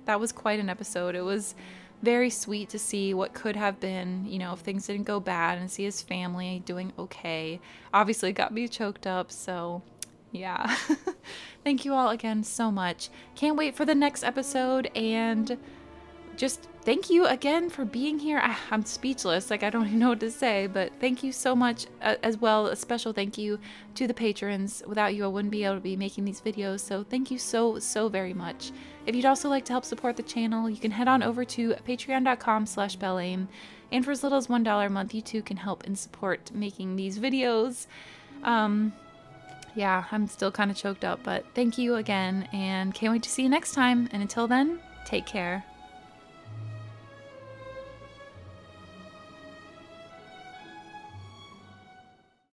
A: that was quite an episode. It was very sweet to see what could have been, you know, if things didn't go bad and see his family doing okay. Obviously, got me choked up, so yeah. [LAUGHS] Thank you all again so much. Can't wait for the next episode and just thank you again for being here. I, am speechless, like I don't [LAUGHS] even know what to say, but thank you so much uh, as well. A special thank you to the patrons. Without you, I wouldn't be able to be making these videos, so thank you so, so very much. If you'd also like to help support the channel, you can head on over to patreon.com slash belleaim, and for as little as $1 a month, you too can help and support making these videos. Um, yeah, I'm still kind of choked up, but thank you again, and can't wait to see you next time, and until then, take care.